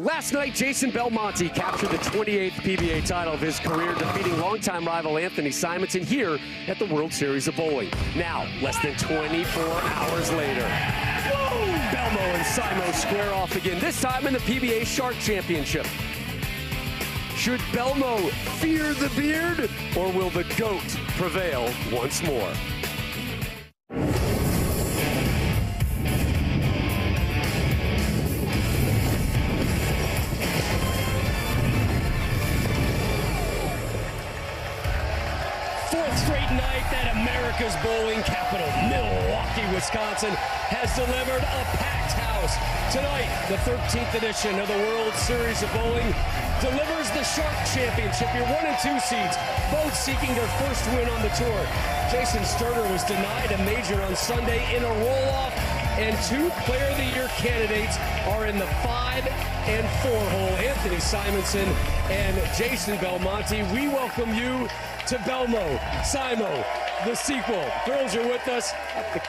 Last night, Jason Belmonte captured the 28th PBA title of his career, defeating longtime rival Anthony Simonsen here at the World Series of Bowling. Now, less than 24 hours later, Belmo and Simo square off again, this time in the PBA Shark Championship. Should Belmo fear the beard, or will the GOAT prevail once more? That America's bowling capital, Milwaukee, Wisconsin, has delivered a packed house. Tonight, the 13th edition of the World Series of Bowling delivers the Shark Championship, your one and two seeds, both seeking their first win on the tour. Jason Sterner was denied a major on Sunday in a roll-off, and two Player of the Year candidates are in the five and four hole. Anthony Simonsen and Jason Belmonte. We welcome you to Belmo, Simo, the sequel. Girls, you're with us. The,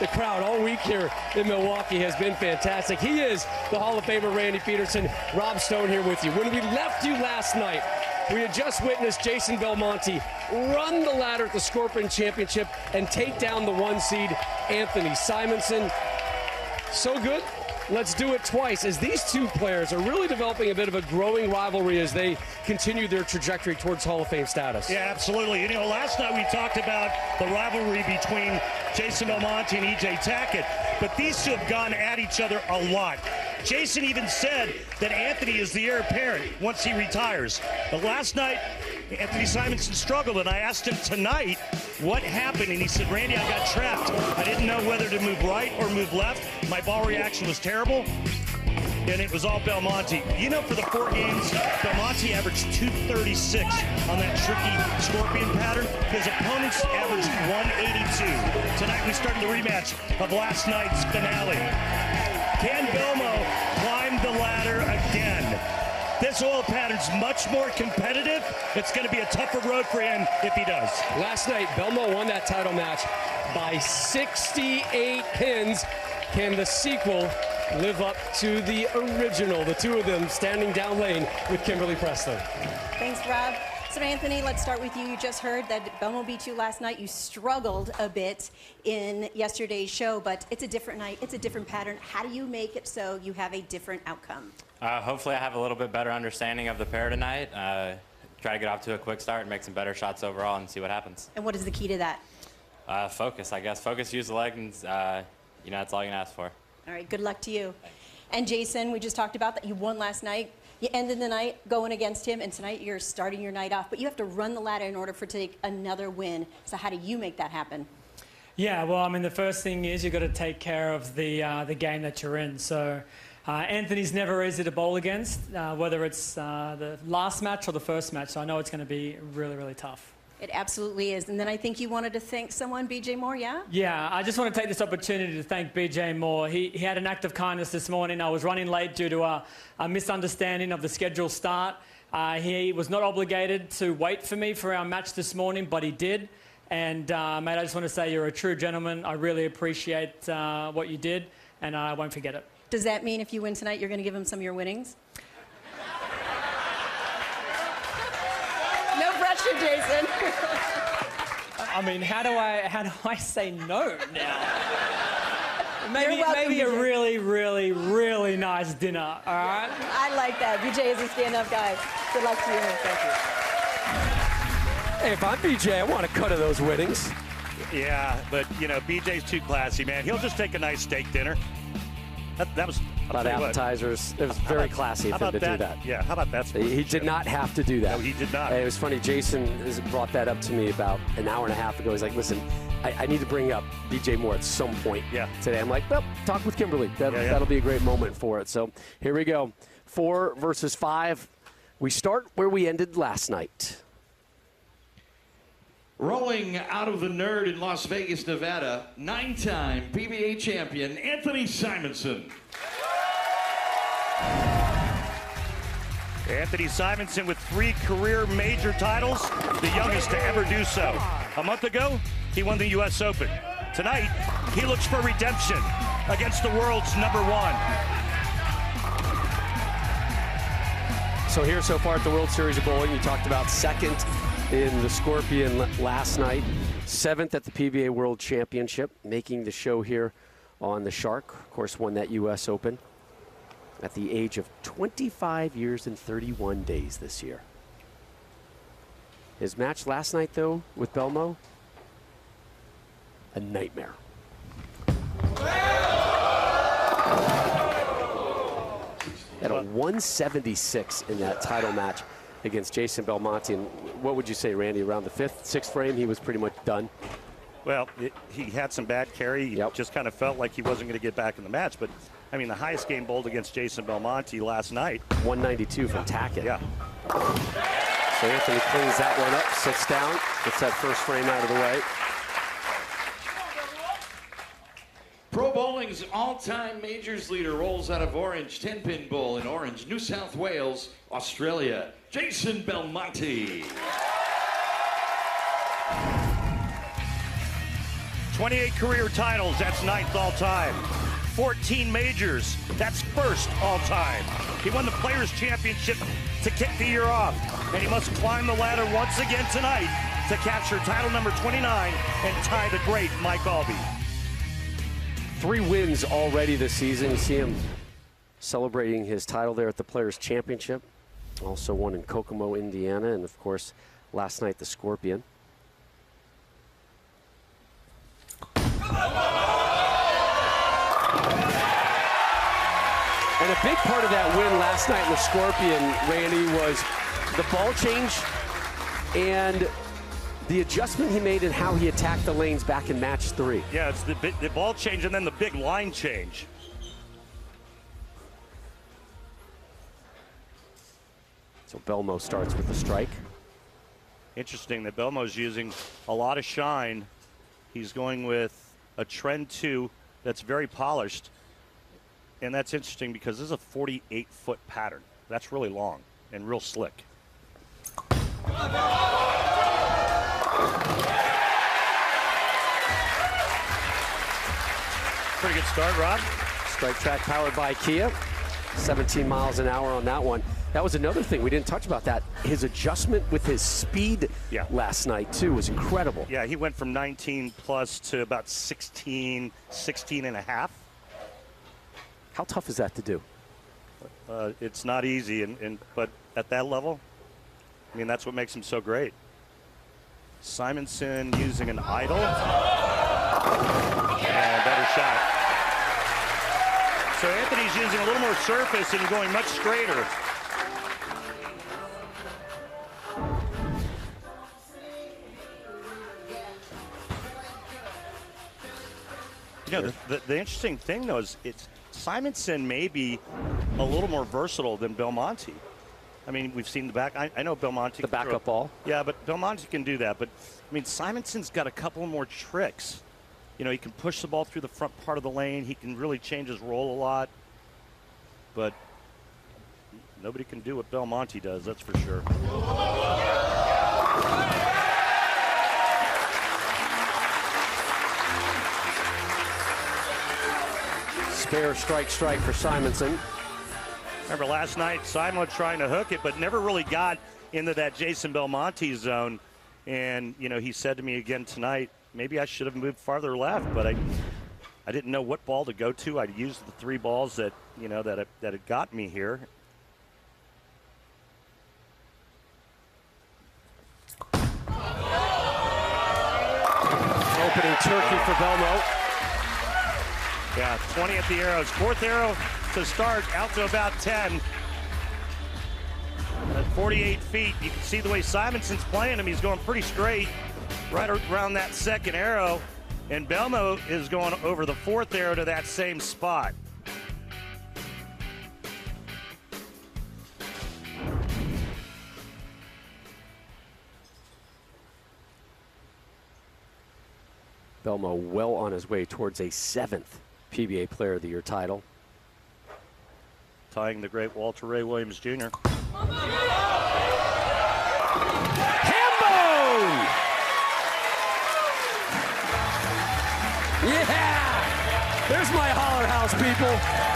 the crowd all week here in Milwaukee has been fantastic. He is the Hall of Famer Randy Pedersen. Rob Stone here with you. When we left you last night, we had just witnessed Jason Belmonte run the ladder at the Scorpion Championship and take down the one seed Anthony Simonsen. So good. Let's do it twice as these two players are really developing a bit of a growing rivalry as they continue their trajectory towards Hall of Fame status. Yeah, absolutely. You know, last night we talked about the rivalry between Jason Belmonte and EJ Tackett, but these two have gone at each other a lot. Jason even said that Anthony is the heir apparent once he retires. But last night, Anthony Simonsen struggled, and I asked him tonight what happened, and he said, Randy, I got trapped. I didn't know whether to move right or move left. My ball reaction was terrible and it was all Belmonte. You know, for the four games, Belmonte averaged 236 on that tricky scorpion pattern. His opponents averaged 182. Tonight we started the rematch of last night's finale. Can Belmo climb the ladder again? This oil pattern's much more competitive. It's going to be a tougher road for him if he does. Last night, Belmo won that title match by 68 pins. Can the sequel live up to the original? The two of them standing down lane with Kimberly Pressler. Thanks, Rob. So, Anthony, let's start with you. You just heard that Belmo beat you last night. You struggled a bit in yesterday's show, but it's a different night. It's a different pattern. How do you make it so you have a different outcome? Uh, hopefully, I have a little bit better understanding of the pair tonight. Uh, try to get off to a quick start and make some better shots overall and see what happens. And what is the key to that? Uh, focus, I guess. Focus, use the legs, and uh, you know that's all you can ask for. All right, good luck to you. And Jason, we just talked about that you won last night. You ended the night going against him, and tonight you're starting your night off. But you have to run the ladder in order for to take another win. So how do you make that happen? Yeah, well, I mean, the first thing is you've got to take care of the uh, the game that you're in. So. Uh, Anthony's never easy to bowl against, uh, whether it's uh, the last match or the first match. So I know it's going to be really, really tough. It absolutely is. And then I think you wanted to thank someone, BJ Moore, yeah? Yeah, I just want to take this opportunity to thank BJ Moore. He, he had an act of kindness this morning. I was running late due to a, a misunderstanding of the schedule start. Uh, he was not obligated to wait for me for our match this morning, but he did. And, uh, mate, I just want to say you're a true gentleman. I really appreciate uh, what you did, and I won't forget it. Does that mean if you win tonight, you're going to give him some of your winnings? no pressure, Jason. I mean, how do I how do I say no now? Maybe welcome, maybe a really really really nice dinner. All right. I like that. BJ is a stand-up guy. Good luck to you. Thank you. Hey, if I'm BJ, I want a cut of those weddings. Yeah, but, you know, BJ's too classy, man. He'll just take a nice steak dinner. That, that was A I'll lot of tell you what. appetizers. It was very classy how of him to about do that. Yeah, how about that? He did not have to do that. No, he did not. And it was funny. Jason has brought that up to me about an hour and a half ago. He's like, "Listen, I, I need to bring up BJ Moore at some point Yeah. today." I'm like, "Well, talk with Kimberly. That, Yeah, yeah. That'll be a great moment for it." So here we go. Four versus five. We start where we ended last night. Rolling out of the nerd in Las Vegas, Nevada, nine time PBA champion Anthony Simonsen. Anthony Simonsen with three career major titles, the youngest to ever do so. A month ago, he won the U.S. Open. Tonight, he looks for redemption against the world's number one. So here so far at the World Series of Bowling, you talked about second in the Scorpion last night, seventh at the PBA World Championship, making the show here on the Shark. Of course, won that U.S. Open at the age of 25 years and 31 days this year. His match last night, though, with Belmo, a nightmare. At a 176 in that title match against Jason Belmonte. And what would you say, Randy? Around the fifth, sixth frame, he was pretty much done. Well, it, he had some bad carry. He Yep. just kind of felt like he wasn't going to get back in the match. But, I mean, the highest game bowled against Jason Belmonte last night. 192 from Tackett. Yeah. So Anthony cleans that one up, sits down, gets that first frame out of the way. Pro Bowling's all-time majors leader rolls out of Orange 10-pin bowl in Orange, New South Wales, Australia. Jason Belmonte. 28 career titles, that's ninth all time. 14 majors, that's first all time. He won the Players' Championship to kick the year off, and he must climb the ladder once again tonight to capture title number 29 and tie the great Mike Aulby. Three wins already this season. You see him celebrating his title there at the Players' Championship. Also won in Kokomo, Indiana, and of course, last night the Scorpion. And a big part of that win last night in the Scorpion, Randy, was the ball change and the adjustment he made in how he attacked the lanes back in match three. Yeah, it's the, the ball change and then the big line change. So Belmo starts with the strike. Interesting that Belmo's using a lot of shine. He's going with a trend two that's very polished. And that's interesting because this is a 48 foot pattern. That's really long and real slick. Pretty good start, Rob. Strike track powered by Kia. 17 miles an hour on that one. That was another thing we didn't touch about that. His adjustment with his speed Yeah. last night too was incredible. Yeah, he went from 19 plus to about 16, 16 and a half. How tough is that to do? Uh, it's not easy, and, and but at that level, I mean, that's what makes him so great. Simonsen using an Idol. And better shot. So Anthony's using a little more surface and going much straighter. You know, the, the, the interesting thing though is it's Simonsen may be a little more versatile than Belmonte. I mean, we've seen the back. I, I know Belmonte. The backup ball. Yeah, but Belmonte can do that. But I mean, Simonsen's got a couple more tricks. You know, he can push the ball through the front part of the lane. He can really change his roll a lot. But nobody can do what Belmonte does. That's for sure. Spare strike, strike for Simonsen. Remember last night, Simon trying to hook it, but never really got into that Jason Belmonte zone. And you know, he said to me again tonight, maybe I should have moved farther left, but I, I didn't know what ball to go to. I used the three balls that you know that that had got me here. Opening turkey for Belmo. Yeah, 20 at the arrows. Fourth arrow to start, out to about 10. At 48 feet, you can see the way Simonsen's playing him. He's going pretty straight right around that second arrow. And Belmo is going over the fourth arrow to that same spot. Belmo well on his way towards a seventh PBA Player of the Year title. Tying the great Walter Ray Williams Jr. Hambo! Yeah! There's my holler house, people.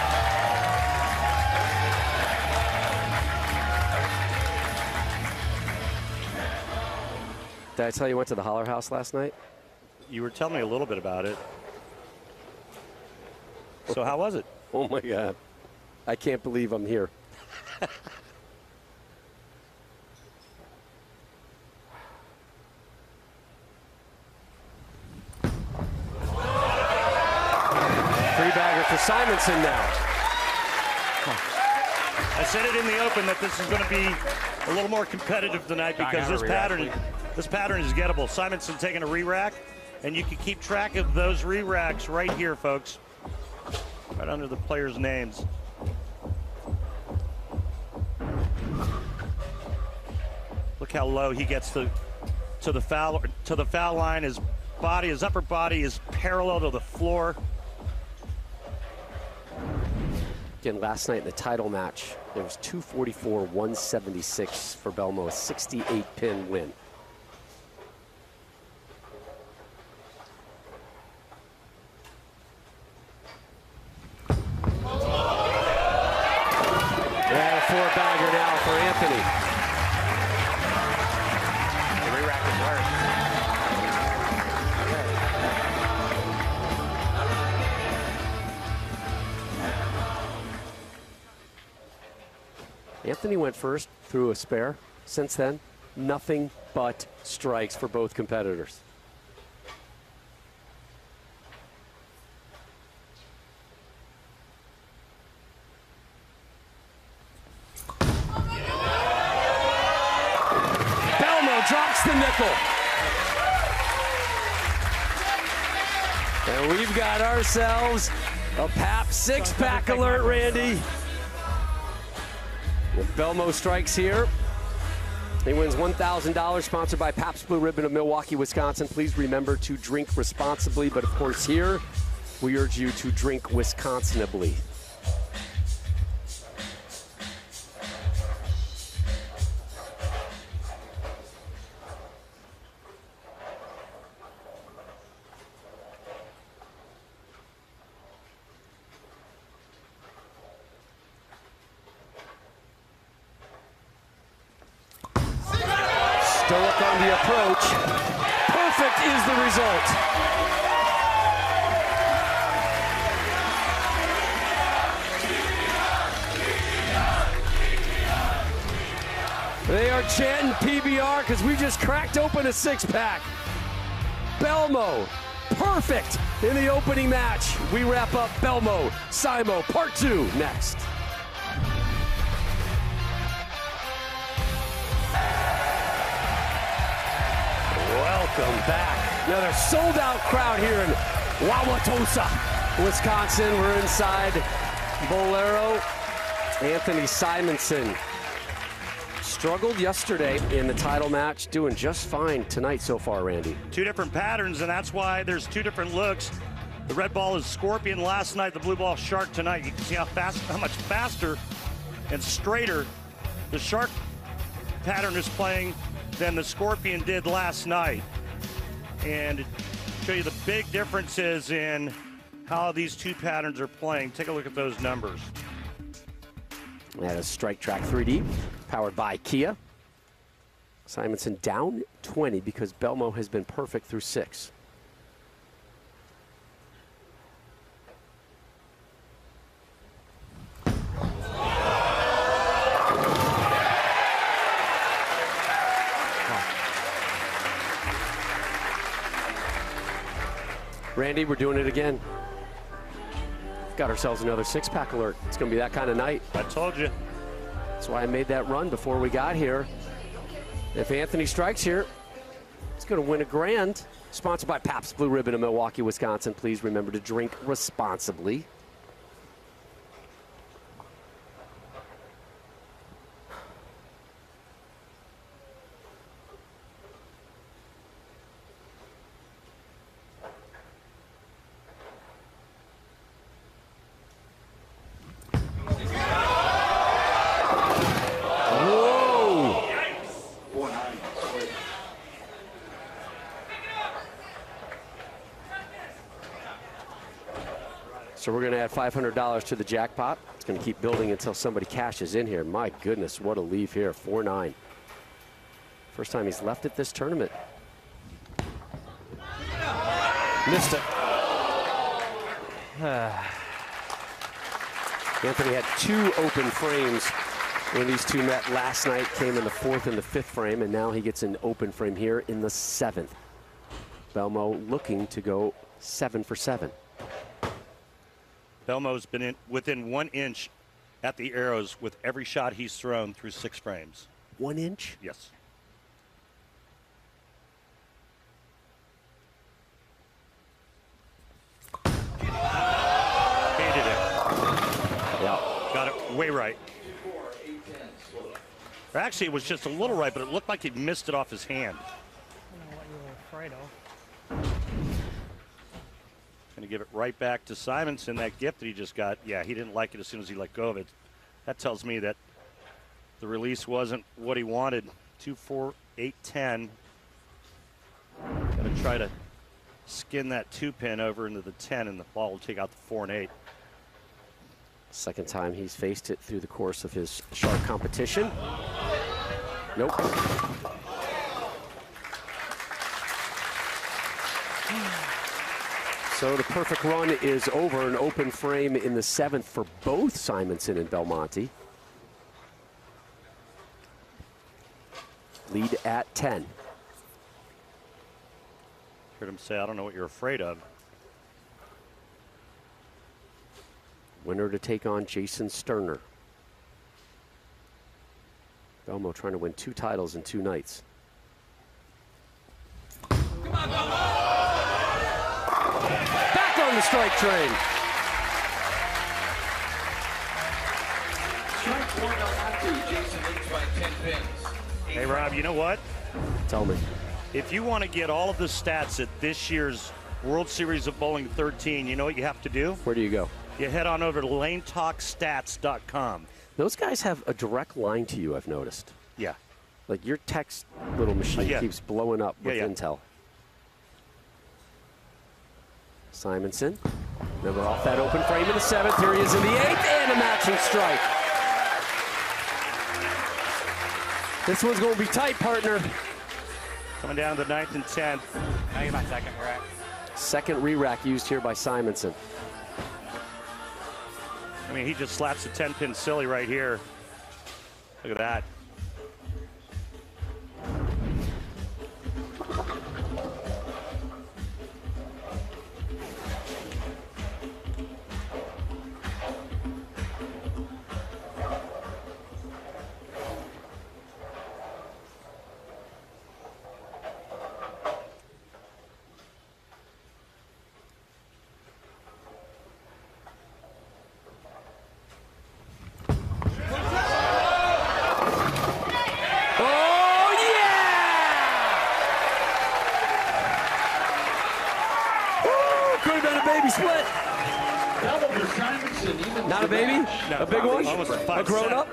Did I tell you went to the Holler House last night? You were telling me a little bit about it. So how was it? Oh my God. I can't believe I'm here. Three bagger for Simonsen now. I said it in the open that this is going to be a little more competitive tonight because this pattern, this pattern is gettable. Simonsen taking a re-rack, and you can keep track of those re-racks right here, folks, right under the players' names. Look how low he gets to to the foul to the foul line. His body, his upper body, is parallel to the floor. Again, last night in the title match, it was 244 176 for Belmo, a 68 pin win. Anthony went first through a spare. Since then, nothing but strikes for both competitors. Belmo drops the nickel. And we've got ourselves a Pabst six pack alert, Randy. Belmo strikes here, he wins $1,000 sponsored by Pabst Blue Ribbon of Milwaukee, Wisconsin. Please remember to drink responsibly, but of course here, we urge you to drink Wisconsinably. Six pack. Belmo, perfect in the opening match. We wrap up Belmo, Simo, part two next. Welcome back. Another sold out crowd here in Wauwatosa, Wisconsin. We're inside Bowlero. Anthony Simonsen struggled yesterday in the title match, doing just fine tonight so far, Randy. Two different patterns, and that's why there's two different looks. The red ball is Scorpion last night, the blue ball Shark tonight. You can see how fast, how much faster and straighter the Shark pattern is playing than the Scorpion did last night. And show you the big differences in how these two patterns are playing. Take a look at those numbers. That is Strike Track 3D, powered by Kia. Simonsen down 20 because Belmo has been perfect through six. Randy, we're doing it again. Got ourselves another six pack alert. It's going to be that kind of night. I told you. That's why I made that run before we got here. If Anthony strikes here, he's going to win a grand. Sponsored by Pabst Blue Ribbon of Milwaukee, Wisconsin. Please remember to drink responsibly. $500 to the jackpot. It's going to keep building until somebody cashes in here. My goodness, what a leave here. 4 9. First time he's left at this tournament. Missed it. Anthony had two open frames when these two met last night, came in the fourth and the fifth frame, and now he gets an open frame here in the seventh. Belmo looking to go seven for seven. Belmo's been in, within one inch at the arrows with every shot he's thrown through six frames. One inch? Yes. Hated it. Yeah. Got it way right. Or Actually, it was just a little right, but it looked like he missed it off his hand. what you were afraid of. Going to give it right back to Simonsen. That gift that he just got, yeah, he didn't like it as soon as he let go of it. That tells me that the release wasn't what he wanted. Two, four, eight, ten. Got to try to skin that two pin over into the ten, and the ball will take out the four and eight. Second time he's faced it through the course of his sharp competition. Nope. So the perfect run is over, an open frame in the seventh for both Simonsen and Belmonte. Lead at 10. Heard him say, I don't know what you're afraid of. Winner to take on Jason Sterner. Belmo trying to win two titles in two nights. Back on the strike train. Strike four Belmonte. Jason leads by 10 pins. Hey, Rob, you know what? Tell me. If you want to get all of the stats at this year's World Series of Bowling 13, you know what you have to do? Where do you go? You head on over to lanetalkstats.com. Those guys have a direct line to you, I've noticed. Yeah. Like your text little machine yeah. keeps blowing up Yeah, with yeah. intel. Simonsen. Never off that open frame in the seventh. Here he is in the eighth and a matching strike. This one's going to be tight, partner. Coming down to the ninth and tenth. Can I get my second rack? Second re-rack used here by Simonsen. I mean, he just slaps a 10 pin silly right here. Look at that.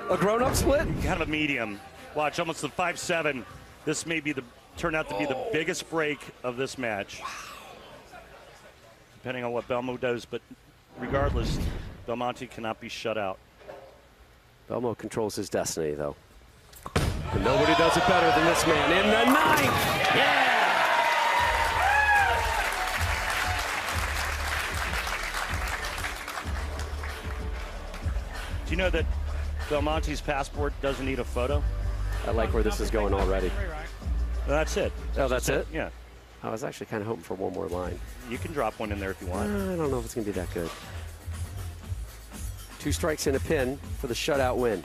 A grown up split? Kind of a medium. Watch, almost the 5 7. This may be the turn out to be the oh. biggest break of this match. Depending on what Belmo does, but regardless, Belmonte cannot be shut out. Belmo controls his destiny, though. And nobody does it better than this man in the ninth. Yeah! Do you know that Belmonte's passport doesn't need a photo? I like where this is going already. That's it. Oh, that's it? Yeah. I was actually kind of hoping for one more line. You can drop one in there if you want. Uh, I don't know if it's going to be that good. Two strikes and a pin for the shutout win.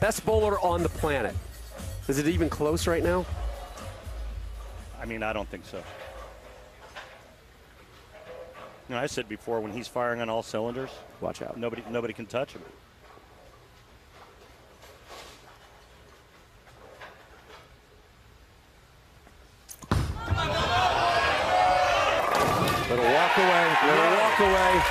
Best bowler on the planet. Is it even close right now? I mean, I don't think so. You know, I said before when he's firing on all cylinders, Watch out. nobody nobody can touch him. Little walk away. Little walk away.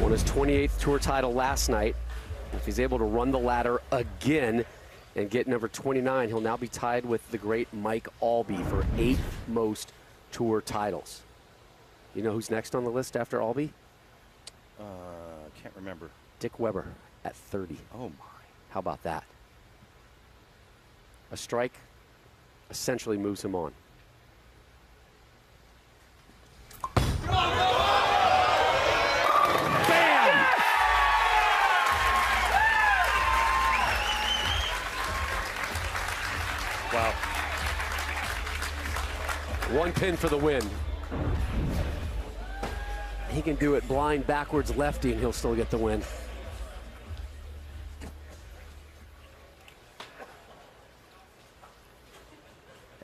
Won his 28th tour title last night. If he's able to run the ladder again and get number 29, he'll now be tied with the great Mike Aulby for eighth most tour titles. You know who's next on the list after Aulby? Uh, can't remember. Dick Weber at 30. Oh, my. How about that? A strike essentially moves him on. One pin for the win. He can do it blind backwards lefty and he'll still get the win.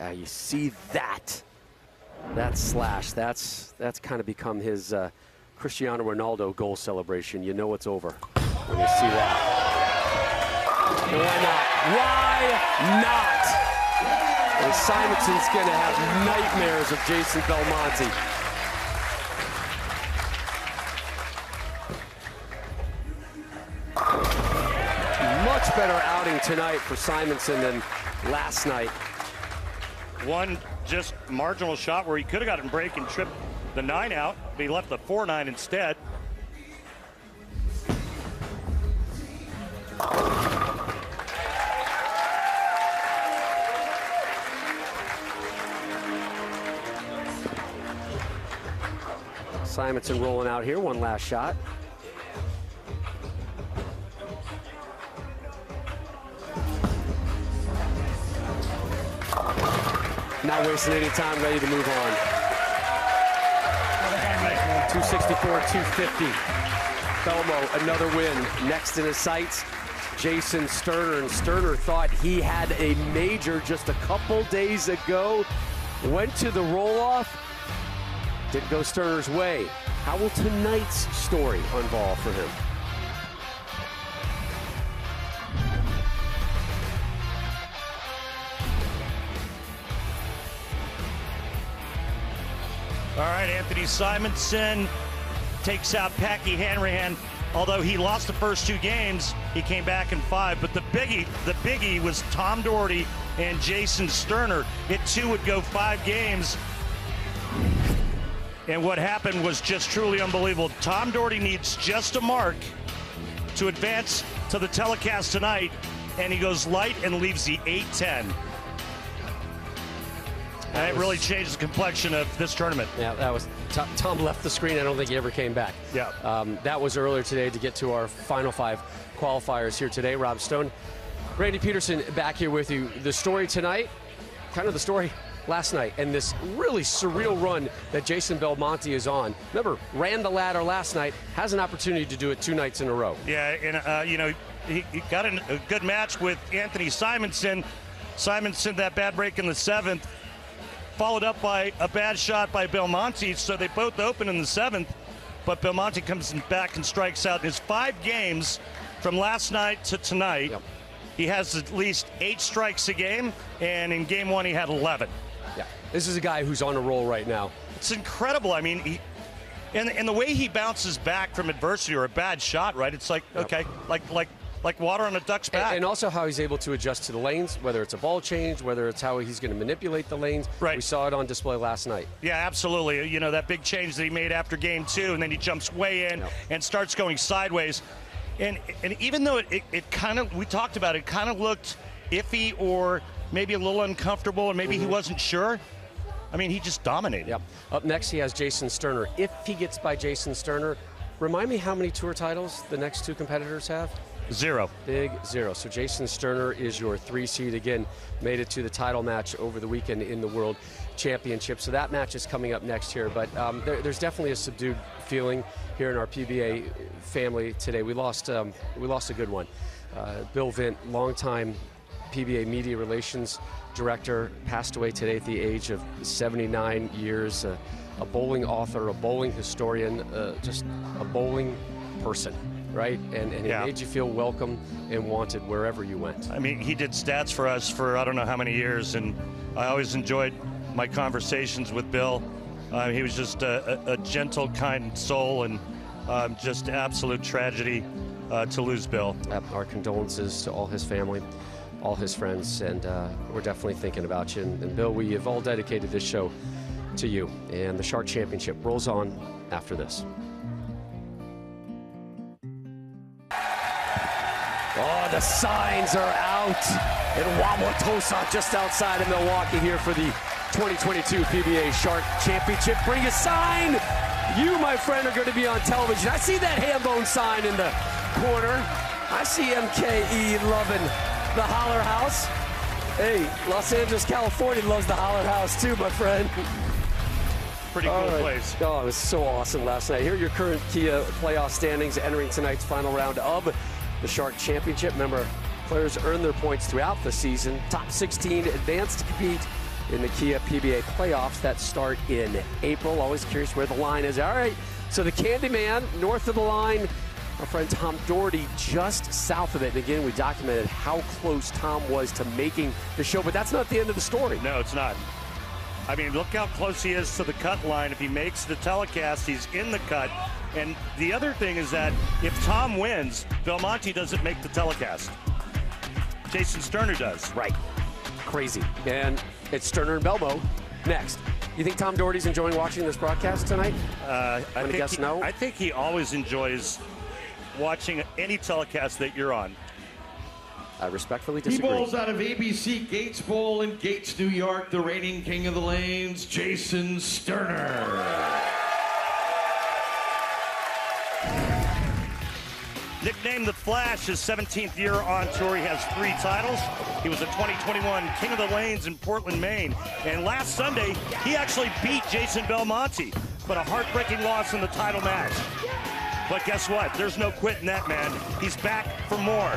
Uh, you see that. That slash. That's that's kind of become his uh, Cristiano Ronaldo goal celebration. You know it's over when you see that. Why not? Why not? And Simonsen's going to have nightmares of Jason Belmonte. Much better outing tonight for Simonsen than last night. One just marginal shot where he could have gotten break and tripped the nine out, but he left the four nine instead. Simonsen rolling out here, one last shot. Not wasting any time, ready to move on. 264, 250. Belmo, another win. Next in his sights, Jason Sterner. And Sterner thought he had a major just a couple days ago. Went to the roll-off, didn't go Sterner's way. How will tonight's story unfold for him? All right, Anthony Simonsen takes out Packy Hanrahan. Although he lost the first two games, he came back in five. But the biggie, the biggie was Tom Daugherty and Jason Sterner. It too would go five games. And what happened was just truly unbelievable. Tom Daugherty needs just a mark to advance to the telecast tonight, and he goes light and leaves the 8-10. And it really changed the complexion of this tournament. Yeah, that was Tom, Tom left the screen. I don't think he ever came back. Yeah. Um, that was earlier today to get to our final five qualifiers here today. Rob Stone, Randy Pedersen back here with you. The story tonight, kind of the story last night, and this really surreal run that Jason Belmonte is on. Remember, ran the ladder last night, has an opportunity to do it two nights in a row. Yeah, and uh, you know, he, he got in a good match with Anthony Simonsen. Simonsen that bad break in the seventh, followed up by a bad shot by Belmonte. So they both open in the seventh, but Belmonte comes back and strikes out in his five games from last night to tonight. Yep. He has at least eight strikes a game, and in game one he had 11. This is a guy who's on a roll right now. It's incredible. I mean, he, and and the way he bounces back from adversity or a bad shot, right? It's like Yep. okay, like like like water on a duck's back. And, and also how he's able to adjust to the lanes, whether it's a ball change, whether it's how he's going to manipulate the lanes. Right. We saw it on display last night. Yeah, absolutely. You know, that big change that he made after game two, and then he jumps way in Yep. and starts going sideways. And and even though it, it, it kind of, we talked about it, kind of looked iffy or maybe a little uncomfortable, or maybe he mm-hmm. wasn't sure. I mean, he just dominated. Yep. Up next, he has Jason Sterner. If he gets by Jason Sterner, remind me how many tour titles the next two competitors have? Zero. Big zero. So Jason Sterner is your three seed again. Made it to the title match over the weekend in the World Championship. So that match is coming up next here. But um, there, there's definitely a subdued feeling here in our PBA family today. We lost um, we lost a good one. Uh, Bill Vint, longtime PBA media relations director, passed away today at the age of 79 years. Uh, a bowling author, a bowling historian, uh, just a bowling person, right? And, and Yeah. it made you feel welcome and wanted wherever you went. I mean, he did stats for us for I don't know how many years, and I always enjoyed my conversations with Bill. Uh, he was just a, a, a gentle, kind soul, and um, just absolute tragedy uh, to lose Bill. Our condolences to all his family, all his friends, and uh, we're definitely thinking about you. And, and Bill, we have all dedicated this show to you. And the Shark Championship rolls on after this. Oh, the signs are out in Wauwatosa, just outside of Milwaukee here for the 2022 PBA Shark Championship. Bring a sign. You, my friend, are going to be on television. I see that Hambone sign in the corner. I see MKE loving the Holler House. Hey, Los Angeles, California loves the Holler House too, my friend. Pretty cool right. place. Oh, it was so awesome last night. Here are your current Kia uh, playoff standings entering tonight's final round of the Shark Championship. Remember, players earn their points throughout the season. Top 16 advance to compete in the Kia PBA playoffs that start in April. Always curious where the line is. All right, so the Candyman north of the line. Our friend Tom Daugherty just south of it. And again, we documented how close Tom was to making the show, but that's not the end of the story. No, it's not. I mean, look how close he is to the cut line. If he makes the telecast, he's in the cut. And the other thing is that if Tom wins, Belmonte doesn't make the telecast. Jason Sterner does. Right. Crazy. And it's Sterner and Belmo next. You think Tom Daugherty's enjoying watching this broadcast tonight? Uh, I I'm gonna think guess he, no. I think he always enjoys watching any telecast that you're on. I respectfully He disagree. bowls out of ABC Gates Bowl in Gates, New York. The reigning king of the lanes, Jason Sterner. Nicknamed the Flash, his 17th year on tour. He has three titles. He was a 2021 King of the Lanes in Portland, Maine. And last Sunday, he actually beat Jason Belmonte, but a heartbreaking loss in the title match. But guess what? There's no quitting that man. He's back for more.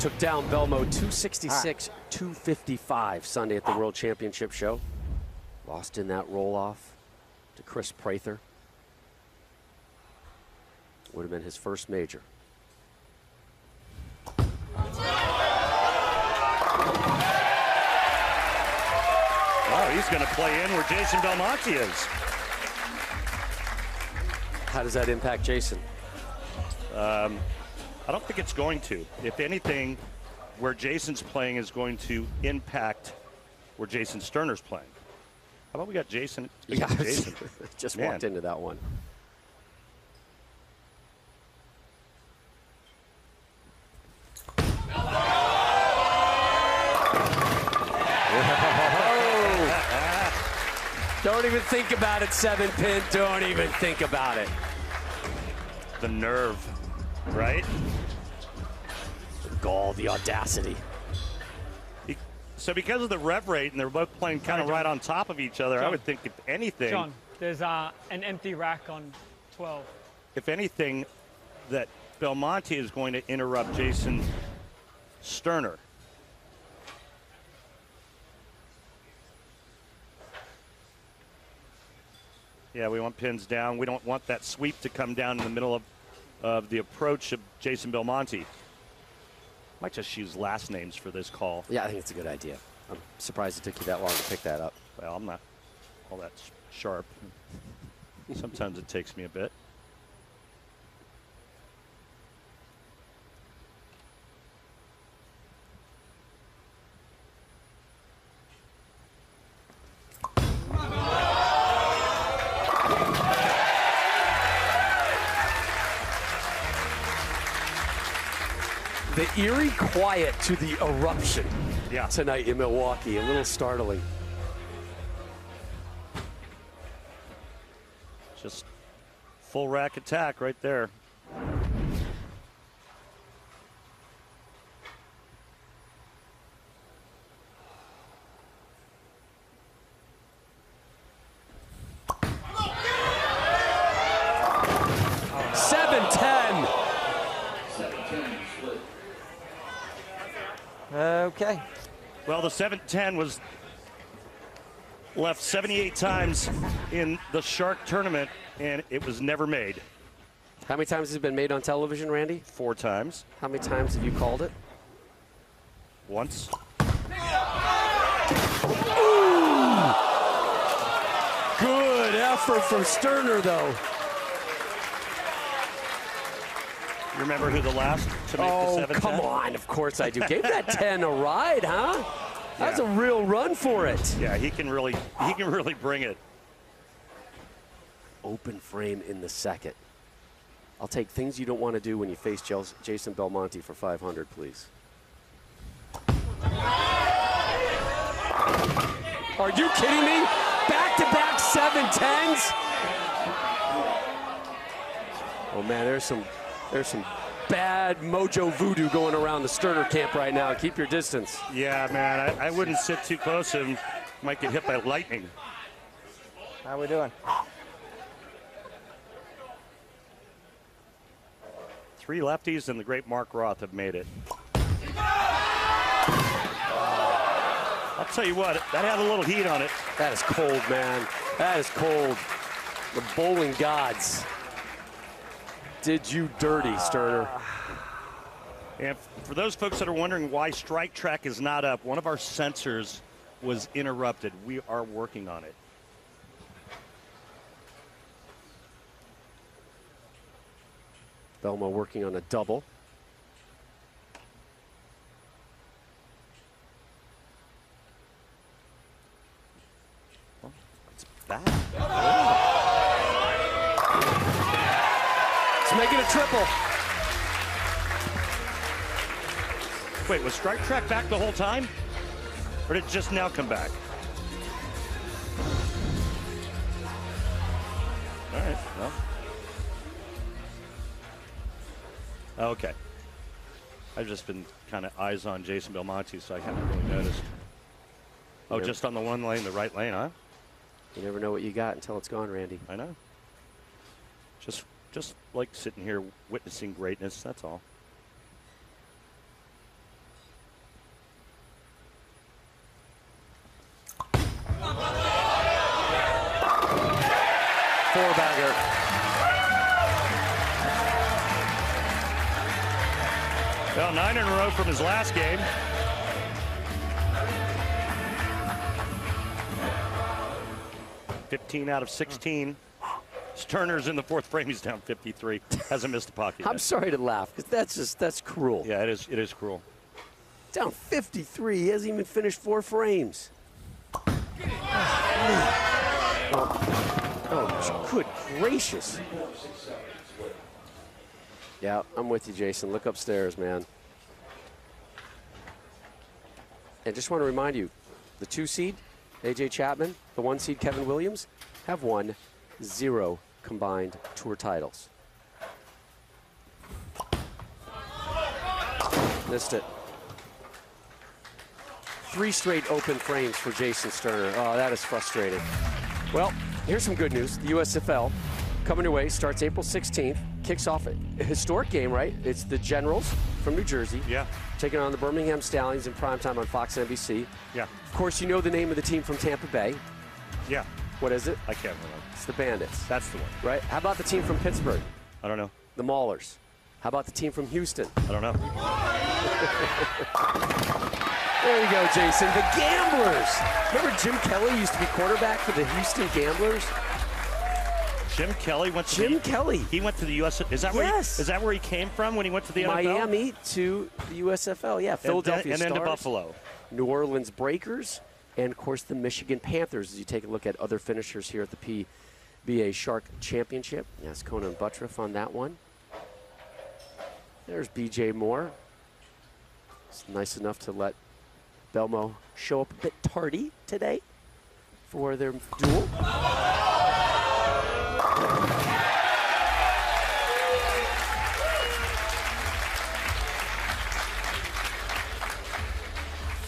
Took down Belmo 266, ah. 255 Sunday at the World Championship show. Lost in that roll off to Chris Prather. Would have been his first major. Oh, he's going to play in where Jason Belmonte is. How does that impact Jason? Um, I don't think it's going to. If anything, where Jason's playing is going to impact where Jason Sterner's playing. How about we got Jason? Yeah, Jason. just Man. walked into that one. Don't even think about it, seven pin. Don't even think about it. The nerve, right? The gall, the audacity. So because of the rev rate and they're both playing kind of John. right on top of each other, I would think if anything, John, there's uh, an empty rack on 12. if anything, that Belmonte is going to interrupt Jason Sterner. Yeah, we want pins down. We don't want that sweep to come down in the middle of, of the approach of Jason Belmonte. Might just use last names for this call. Yeah, I think it's a good idea. I'm surprised it took you that long to pick that up. Well, I'm not all that sharp. Sometimes it takes me a bit. Quiet to the eruption Yeah. tonight in Milwaukee, a little startling. Just full rack attack right there. 710 was left 78 times in the Shark tournament, and it was never made. How many times has it been made on television, Randy? Four times. How many times have you called it? Once. Good effort from Sterner, though. You remember who the last to make the Oh, 710? come on. Of course I do. Gave that 10 a ride, huh? That's a real run for it. Yeah, he can really he can really bring it. Open frame in the second. I'll take things you don't want to do when you face Jason Belmonte for 500, please. Are you kidding me? Back to back seven tens? Oh man, there's some there's some bad mojo voodoo going around the Sterner camp right now. Keep your distance. Yeah, man, I, I wouldn't sit too close to him. Might get hit by lightning. How are we doing? Three lefties and the great Mark Roth have made it. I'll tell you what, that had a little heat on it. That is cold, man. That is cold. The bowling gods did you dirty, Sterner. And for those folks that are wondering why Strike Track is not up, one of our sensors was interrupted. We are working on it. Belmo working on a double. It's bad. A triple. Wait, was Strike Track back the whole time? Or did it just now come back? All right, well. Okay. I've just been kind of eyes on Jason Belmonte, so I haven't really noticed. Oh, Yeah. just on the one lane, the right lane, huh? You never know what you got until it's gone, Randy. I know. Just, just like sitting here witnessing greatness. That's all. Four bagger. Well, nine in a row from his last game. Fifteen out of sixteen. Sterner's in the fourth frame. He's down 53. Hasn't missed a pocket. I'm yet. sorry to laugh because that's just that's cruel. Yeah, it is. It is cruel. Down 53. He hasn't even finished four frames. Oh, good gracious. Yeah, I'm with you, Jason. Look upstairs, man. And just want to remind you, the two seed, AJ Chapman, the one seed, Kevin Williams, have won zero combined tour titles. Missed it. Three straight open frames for Jason Sterner. Oh, that is frustrating. Well, here's some good news. The USFL coming your way starts April 16th. Kicks off a historic game, right? It's the Generals from New Jersey. Yeah. Taking on the Birmingham Stallions in primetime on Fox NBC. Yeah. Of course, you know the name of the team from Tampa Bay. Yeah. What is it? I can't remember. It's the Bandits, That's the one. right? How about the team from Pittsburgh? I don't know. The Maulers. How about the team from Houston? I don't know. There you go, Jason. The Gamblers. Remember Jim Kelly used to be quarterback for the Houston Gamblers? Jim Kelly went to Jim the, Kelly. He went to the U.S. Is that where? Yes. He, is that where he came from when he went to the NFL? Miami to the USFL. Yeah, And then, Philadelphia and then to Buffalo. New Orleans Breakers, and of course the Michigan Panthers. As you take a look at other finishers here at the PBA Shark Championship. Yes, Conan Buttriff on that one. There's BJ Moore. It's nice enough to let Belmo show up a bit tardy today for their duel.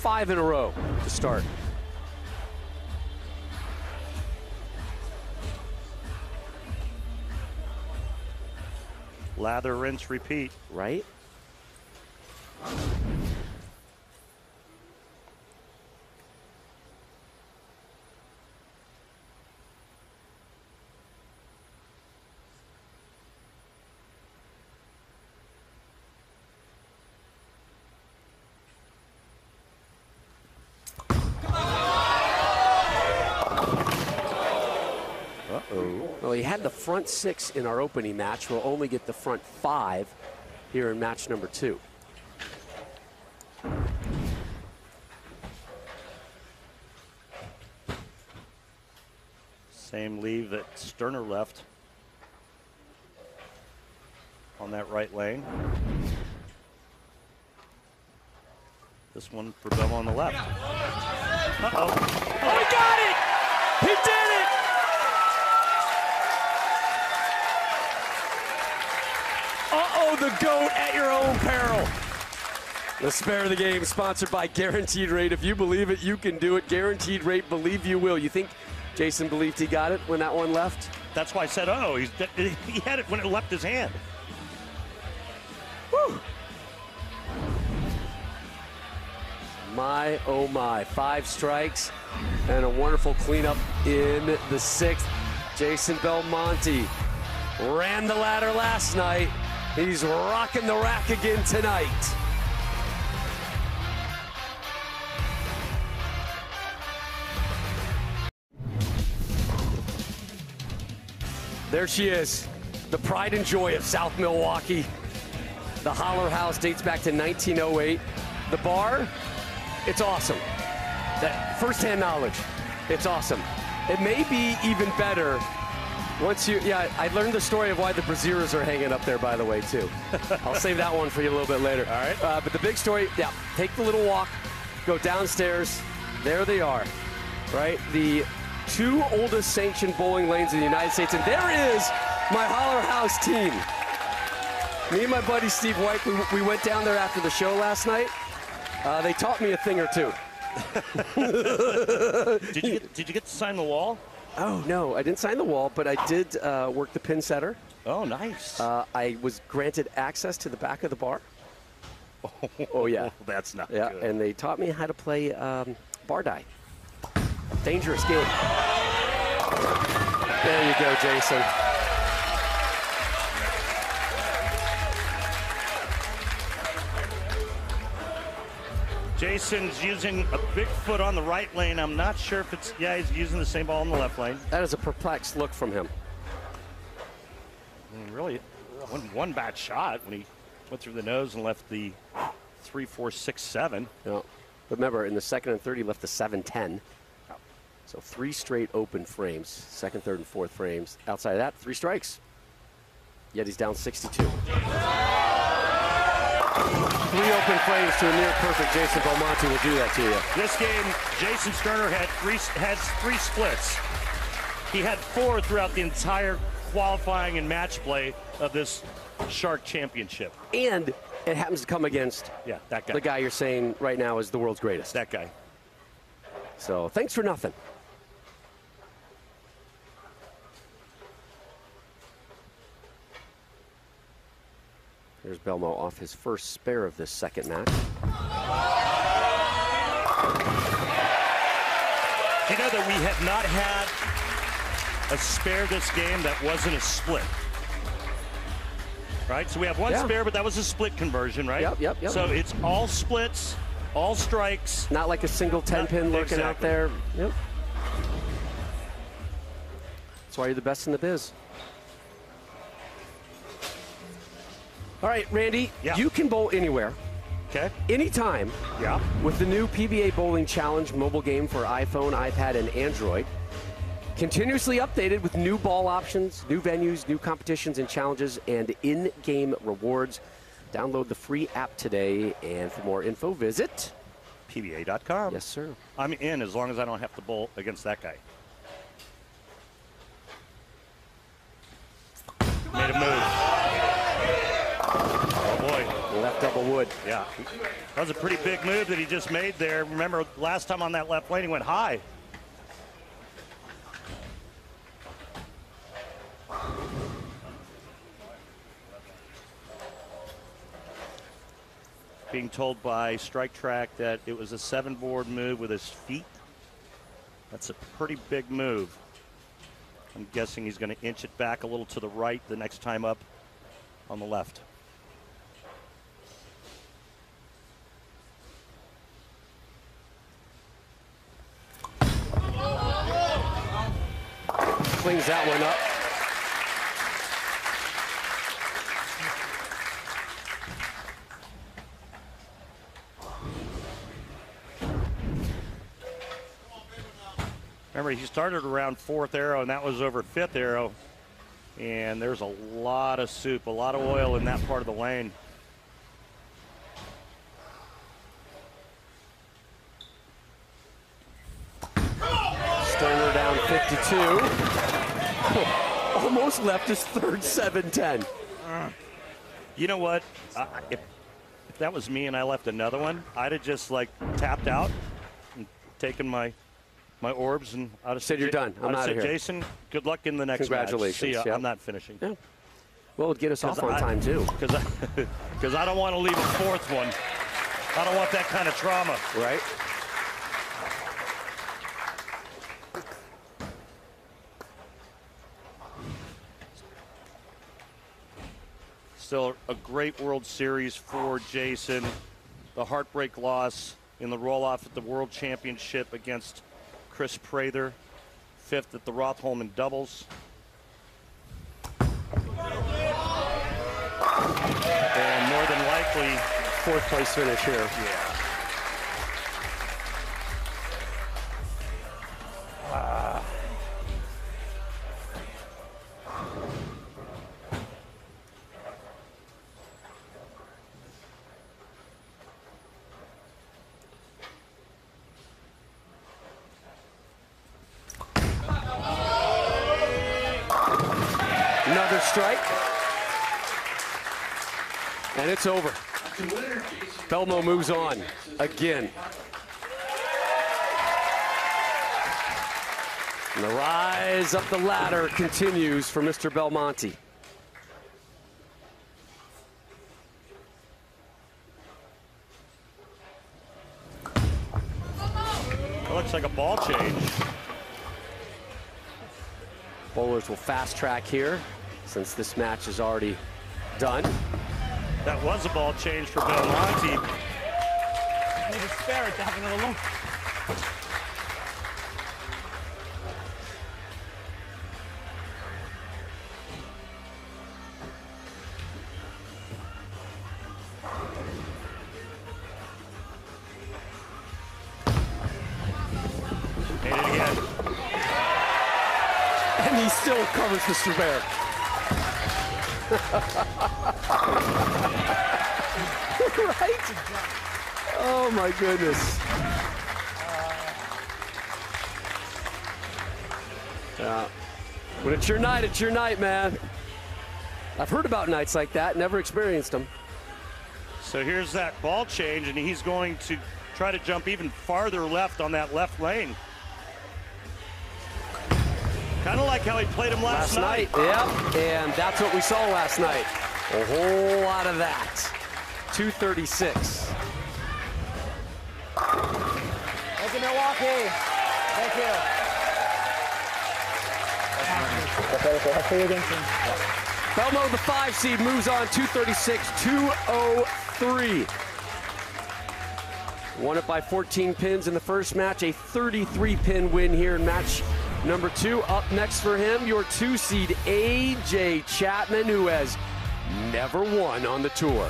Five in a row to start. Lather, rinse, repeat. right? front six in our opening match. We'll only get the front five here in match number two. Same leave that Sterner left on that right lane. This one for Bell on the left. Uh -oh. The GOAT at your own peril. The spare of the game sponsored by Guaranteed Rate. If you believe it, you can do it. Guaranteed Rate, believe you will. You think Jason believed he got it when that one left? That's why I said, oh, he's, he had it when it left his hand. Woo! My, oh my. Five strikes and a wonderful cleanup in the sixth. Jason Belmonte ran the ladder last night. He's rocking the rack again tonight. There she is, the pride and joy of South Milwaukee. The Holler House dates back to 1908. The bar, it's awesome. That firsthand knowledge, it's awesome. It may be even better once you, yeah, I learned the story of why the Braziers are hanging up there, by the way, too. I'll save that one for you a little bit later. All right. Uh, but the big story, yeah, take the little walk, go downstairs. There they are, right? The two oldest sanctioned bowling lanes in the United States. And there is my Holler House team. Me and my buddy Steve White, we, we went down there after the show last night. Uh, they taught me a thing or two. did, you get, did you get to sign the wall? Oh, no, I didn't sign the wall, but I did uh, work the pin setter. Oh, nice. Uh, I was granted access to the back of the bar. Oh, yeah. That's not yeah, good. and they taught me how to play um, bar die. Dangerous game. There you go, Jason. Jason's using a big foot on the right lane. I'm not sure if it's, yeah, he's using the same ball in the left lane. That is a perplexed look from him. Mean, really, one, one bad shot when he went through the nose and left the three, four, six, seven. No. But remember, in the second and third, he left the 7 10. So three straight open frames, second, third, and fourth frames. Outside of that, three strikes. Yet he's down 62. Three open frames to a near perfect Jason Belmonte will do that to you. This game, Jason Sterner had three has three splits. He had four throughout the entire qualifying and match play of this Shark Championship. And it happens to come against yeah, that guy. the guy you're saying right now is the world's greatest. That guy. So thanks for nothing. Here's Belmo off his first spare of this second match. You know that we have not had a spare this game that wasn't a split. Right? So we have one Yeah. spare, but that was a split conversion, right? Yep, yep, yep. So it's all splits, all strikes. Not like a single 10 pin lurking out exactly. there. Yep. That's why you're the best in the biz. All right, Randy, Yeah. you can bowl anywhere, Okay. anytime, Yeah. with the new PBA Bowling Challenge mobile game for iPhone, iPad, and Android. Continuously updated with new ball options, new venues, new competitions and challenges, and in game rewards. Download the free app today, and for more info, visit. PBA.com. Yes, sir. I'm in as long as I don't have to bowl against that guy. Made a move. Left double wood. Yeah. That was a pretty big move that he just made there. Remember last time on that left lane he went high. Being told by Strike Track that it was a seven board move with his feet. That's a pretty big move. I'm guessing he's going to inch it back a little to the right the next time up on the left. Cleans that one up. Remember, he started around fourth arrow, and that was over fifth arrow. And there's a lot of soup, a lot of oil in that part of the lane. Sterner down 52. Almost left his third 7 10. You know what? Uh, if, if that was me and I left another one, I'd have just like tapped out and taken my my orbs and I'd have Said you're done. I'm outta said, here." Jason, good luck in the next Congratulations. match. See ya. Yep. I'm not finishing. Yeah. Well, it'd get us off on I- time, too. Because I, I don't want to leave a fourth one. I don't want that kind of trauma. Right? Still a great World Series for Jason. The heartbreak loss in the roll off at the World Championship against Chris Prather. Fifth at the Roth/Holman doubles. And more than likely, Fourth place finish here. yeah. Moves on again. And the rise up the ladder continues for Mr. Belmonte. It looks like a ball change. Bowlers will fast track here since this match is already done. That was a ball change for Belmonte. To spare it to have another look. Made it again. And he still covers Mr. Bear. right? Oh my goodness. Uh, yeah. When it's your night, it's your night, man. I've heard about nights like that, never experienced them. So here's that ball change, and he's going to try to jump even farther left on that left lane. Kind of like how he played him last, Last night, yep, and that's what we saw last night. A whole lot of that. 236. Milwaukee. Thank you. Belmo, the five seed, moves on 236, 203. Won it by 14 pins in the first match, a 33 pin win here in match number two. Up next for him, your two seed AJ Chapman, who has never won on the tour.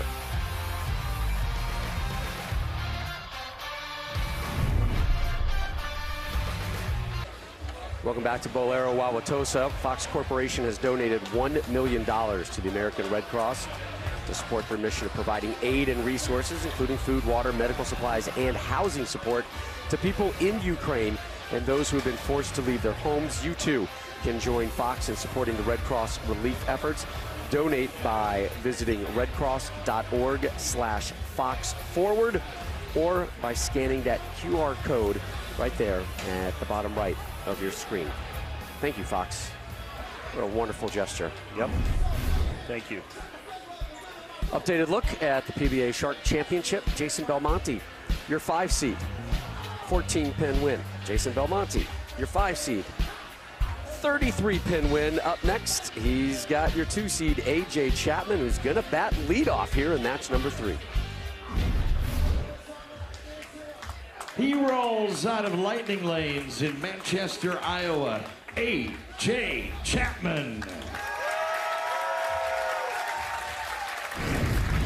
Welcome back to Bowlero Wauwatosa. Fox Corporation has donated $1 million to the American Red Cross to support their mission of providing aid and resources, including food, water, medical supplies, and housing support to people in Ukraine and those who have been forced to leave their homes. You too can join Fox in supporting the Red Cross relief efforts. Donate by visiting redcross.org slash fox forward or by scanning that QR code right there at the bottom right of your screen. Thank you, Fox. What a wonderful gesture. Yep. Thank you. Updated look at the PBA Shark Championship. Jason Belmonte, your five seed. 14 pin win. Jason Belmonte, your five seed. 33 pin win. Up next, he's got your two seed, AJ Chapman, who's going to bat leadoff here in match number three. He rolls out of Lightning Lanes in Manchester, Iowa. A.J. Chapman.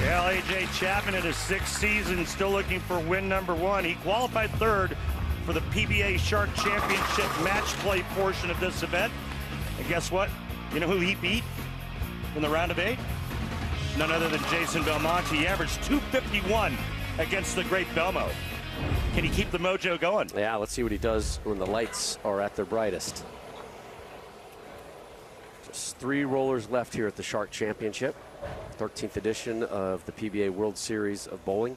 Yeah, AJ Chapman in his sixth season, still looking for win number one. He qualified third for the PBA Shark Championship match play portion of this event. And guess what? You know who he beat in the round of eight? None other than Jason Belmonte. He averaged 251 against the great Belmo. Can he keep the mojo going? Yeah, let's see what he does when the lights are at their brightest. Just three rollers left here at the Shark Championship, 13th edition of the PBA World Series of Bowling.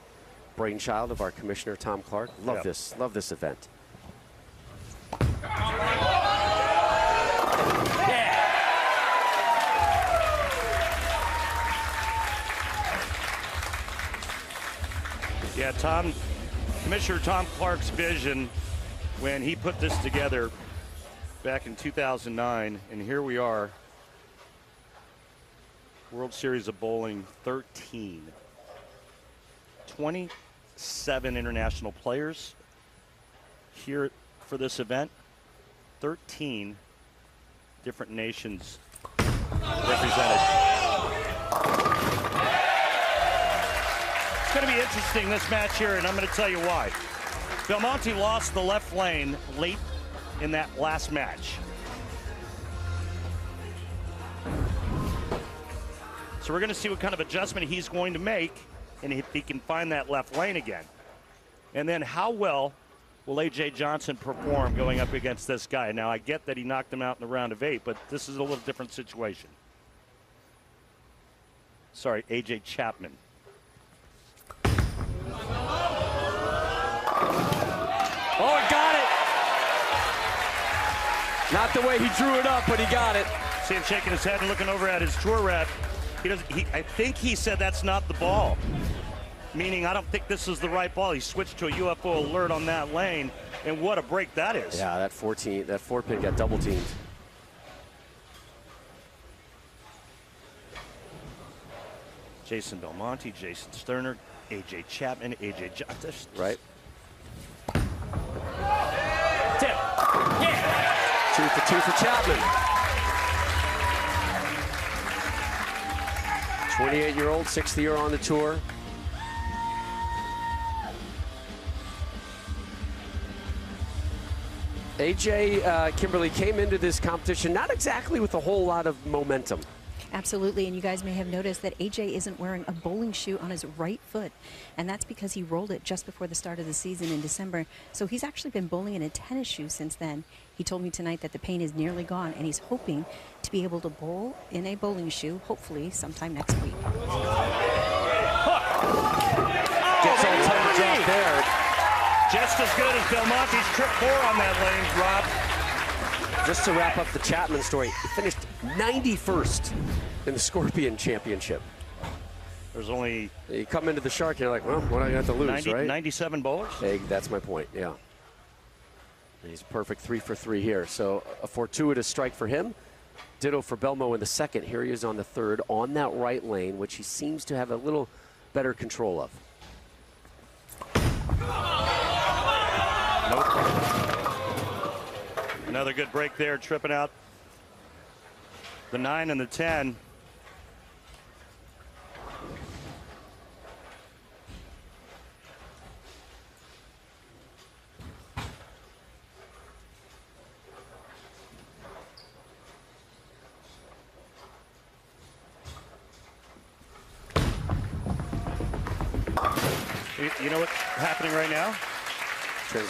Brainchild of our commissioner Tom Clark. Love Yep. this, love this event. Yeah, Tom, Commissioner Tom Clark's vision when he put this together back in 2009, and here we are, World Series of Bowling 13. 27 international players here for this event, 13 different nations represented. Going to be interesting this match here, and I'm going to tell you why. Belmonte lost the left lane late in that last match. So we're going to see what kind of adjustment he's going to make, and if he can find that left lane again. And then how well will AJ Johnson perform going up against this guy? Now I get that he knocked him out in the round of eight, but this is a little different situation. Sorry, AJ Chapman. Oh, it got it. Not the way he drew it up, but he got it. See him shaking his head and looking over at his tour rep. He does. He, I think he said that's not the ball, meaning I don't think this is the right ball. He switched to a UFO alert on that lane, and what a break that is. Yeah, that 14, that four pin got double teamed. Jason Belmonte, Jason Sterner, AJ Chapman, AJ Johnson. Right. Two for two for Chapman. 28 year old, sixth year on the tour. AJ uh, Kimberly came into this competition not exactly with a whole lot of momentum. Absolutely, and you guys may have noticed that AJ isn't wearing a bowling shoe on his right foot, and that's because he rolled it just before the start of the season in December. So he's actually been bowling in a tennis shoe since then. He told me tonight that the pain is nearly gone, and he's hoping to be able to bowl in a bowling shoe, hopefully sometime next week. Gets all time drop there. Just as good as Belmonte's trip four on that lane, Rob. Just to wrap up the Chapman story, he finished 91st in the Scorpion Championship. There's only You come into the Shark, and you're like, well, what do I got to lose, 90, right? 97 bowlers. Hey, that's my point, yeah. And he's perfect three for three here. So a fortuitous strike for him. Ditto for Belmo in the second. Here he is on the third on that right lane, which he seems to have a little better control of. Another good break there, tripping out the nine and the 10.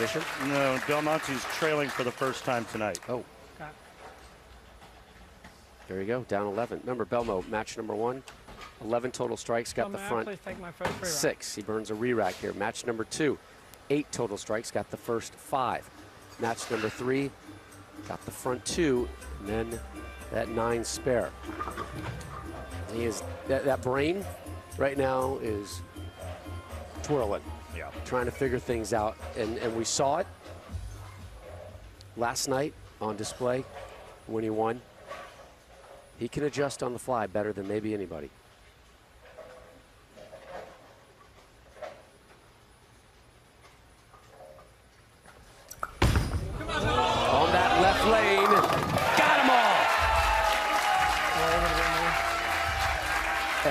Transition. No, Belmonte's trailing for the first time tonight. Oh. There you go, down 11. Remember, Belmo, match number one, 11 total strikes, got Oh, the front take my first six. He burns a re-rack here. Match number two, eight total strikes, got the first five. Match number three, got the front two, and then that nine spare. He is that, that brain right now is twirling, Yeah. trying to figure things out, and and we saw it last night on display when he won. He can adjust on the fly better than maybe anybody. On that left lane, got them all.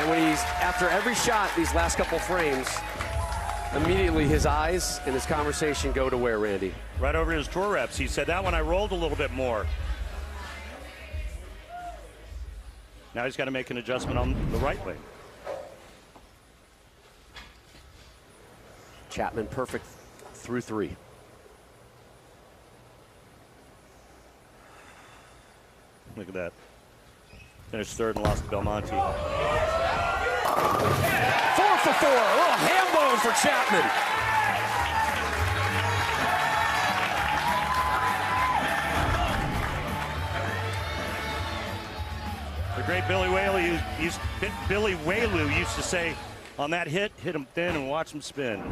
And when he's after every shot, these last couple frames, Immediately, his eyes and his conversation go to where, Randy? Right over his tour reps. He said that one I rolled a little bit more. Now he's got to make an adjustment on the right lane. Chapman perfect through three. Look at that. Finished third and lost to Belmonte. Four for four. Oh, ham bone for Chapman. The great Billy Whaley used, used, Billy Whaley used to say, on that hit, hit him thin and watch him spin.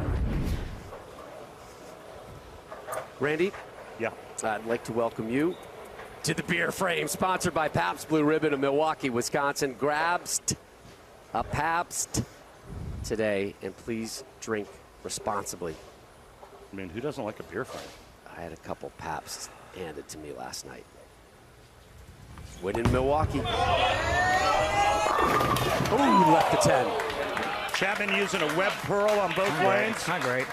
Randy, Yeah. I'd like to welcome you to the beer frame, sponsored by Pabst Blue Ribbon of Milwaukee, Wisconsin. Grabs a Pabst today, and please drink responsibly. I mean, who doesn't like a beer fight? I had a couple paps handed to me last night. Win in Milwaukee. Oh, left the 10. Chapman using a web pearl on both lanes. Not great.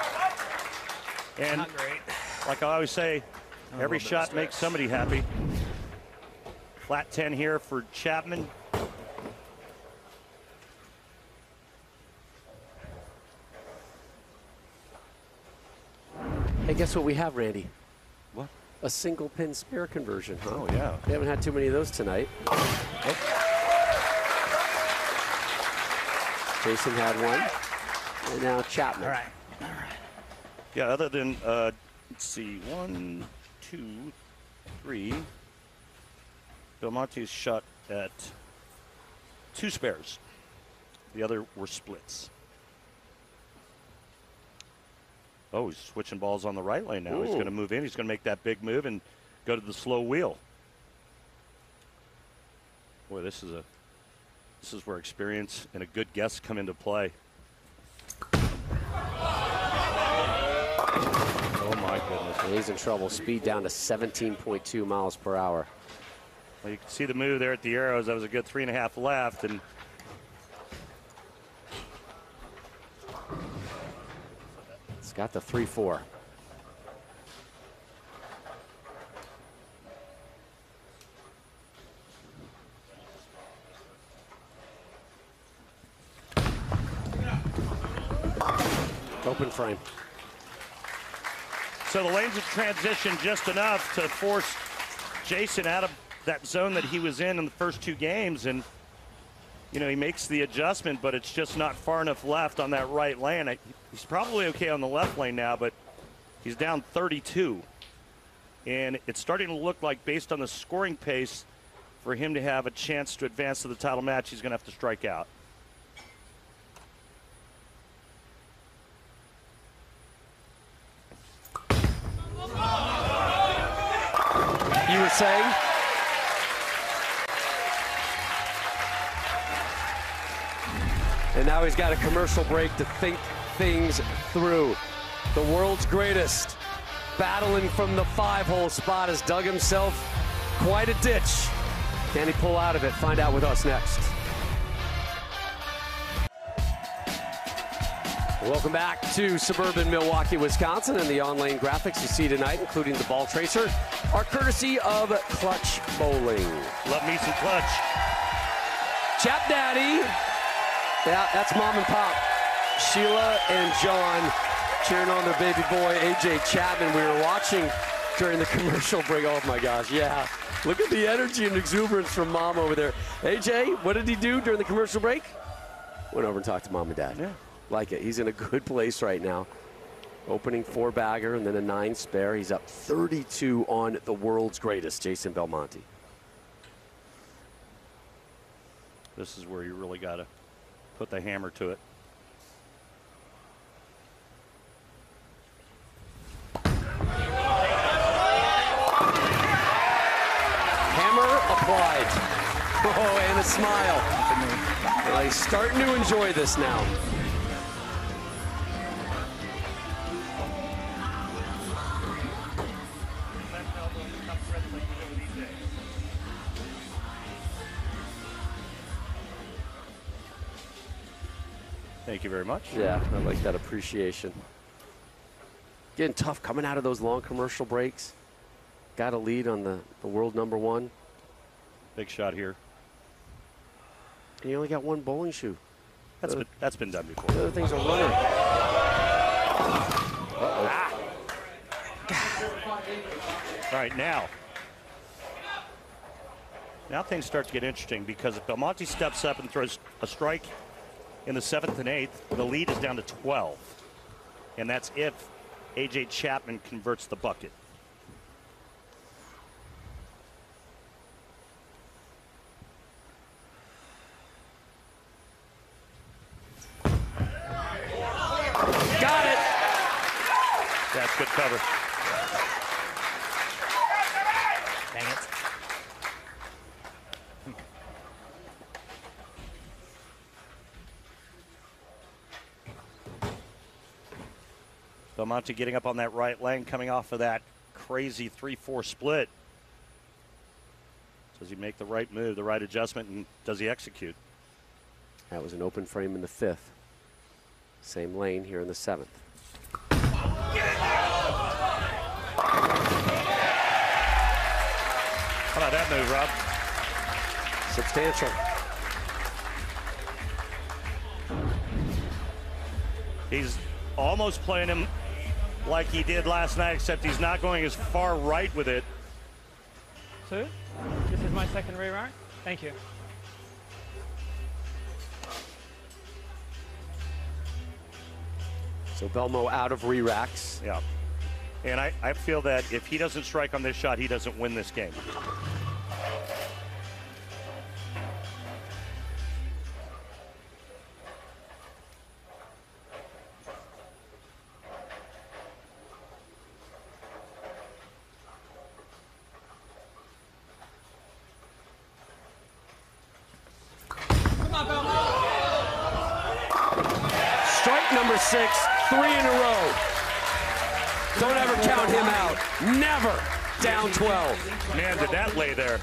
And Not great. like I always say, every shot makes somebody happy. Flat 10 here for Chapman. Hey, guess what we have, Randy? What? A single pin spare conversion. Huh? Oh, yeah. We haven't had too many of those tonight. Jason had one. And now Chapman. All right. Yeah, other than, uh, let's see, one, two, three. Belmonte's shot at two spares. The other were splits. Oh, he's switching balls on the right lane now. He's going to move in. He's going to make that big move and go to the slow wheel. Boy, this is a this is where experience and a good guess come into play. Oh my goodness. And he's in trouble. Speed down to 17.2 miles per hour. Well, you can see the move there at the arrows. That was a good three and a half left, and got the 3 4. Open frame. so the lanes have transitioned just enough to force Jason out of that zone that he was in in the first two games, and you know he makes the adjustment, but it's just not far enough left on that right lane. I, he's probably okay on the left lane now, but he's down 32, and it's starting to look like, based on the scoring pace, for him to have a chance to advance to the title match, he's going to have to strike out. You were saying? And now he's got a commercial break to think things through. The world's greatest, battling from the five hole spot, has dug himself quite a ditch. Can he pull out of it? Find out with us next. Welcome back to suburban Milwaukee, Wisconsin, and the on-lane graphics you see tonight, including the ball tracer, are courtesy of Clutch Bowling. Love me some clutch. Chap Daddy. Yeah, that's mom and pop. Sheila and John cheering on their baby boy, AJ Chapman. We were watching during the commercial break. Oh my gosh, yeah. Look at the energy and exuberance from mom over there. AJ, what did he do during the commercial break? Went over and talked to mom and dad. Yeah. Like it. He's in a good place right now. Opening four bagger and then a nine spare. He's up 32 on the world's greatest, Jason Belmonte. This is where you really got to put the hammer to it. Hammer applied. Oh, and a smile. He's starting to enjoy this now. Thank you very much. Yeah, I like that appreciation. Getting tough coming out of those long commercial breaks. Got a lead on the, the world number one. Big shot here. And you only got one bowling shoe. That's been, that's been done before. The other thing's a runner. Ah. All right, now. Now things start to get interesting because if Belmonte steps up and throws a strike in the seventh and eighth, the lead is down to 12. And that's if A.J. Chapman converts the bucket. Good cover. Dang it. Belmonte getting up on that right lane, coming off of that crazy 3 4 split. Does he make the right move, the right adjustment, and does he execute? That was an open frame in the fifth. Same lane here in the seventh. How about that move, Rob? Substantial. He's almost playing him like he did last night, except he's not going as far right with it. Two. This is my second rewrite. Thank you. So Belmo out of re-racks. Yeah. And I, I feel that if he doesn't strike on this shot, he doesn't win this game. Strike number six, three in a row. Don't ever count him out. Never down 12. Man, did that lay there.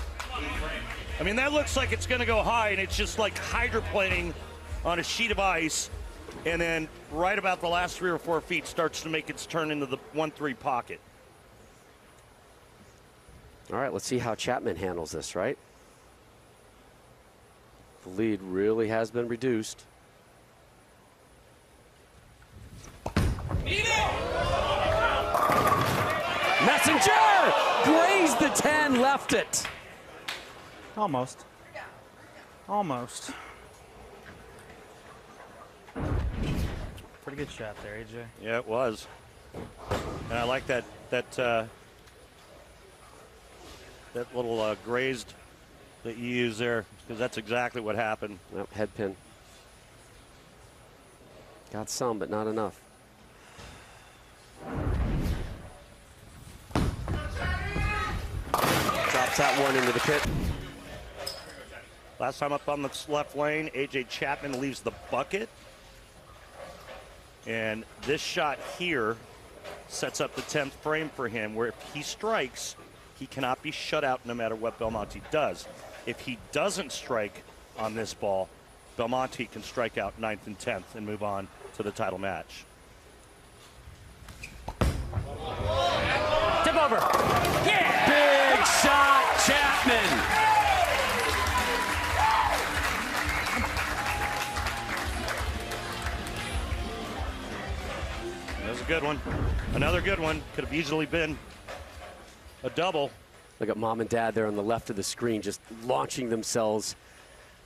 I mean, that looks like it's going to go high, and it's just like hydroplaning on a sheet of ice. And then right about the last three or four feet starts to make its turn into the 1 3 pocket. All right, let's see how Chapman handles this, right? The lead really has been reduced. Messenger! Grazed the 10, left it. Almost. Almost. Pretty good shot there, AJ. Yeah, it was. And I like that that uh, that little uh, grazed that you use there because that's exactly what happened. Yep, head pin. Got some, but not enough. That one into the pit. Last time up on the left lane, AJ Chapman leaves the bucket. And this shot here sets up the 10th frame for him, where if he strikes, he cannot be shut out no matter what Belmonte does. If he doesn't strike on this ball, Belmonte can strike out 9th and 10th and move on to the title match. Tip over. Yeah! Big shot, Chapman. That was a good one. Another good one. Could have easily been a double. Look at mom and dad there on the left of the screen just launching themselves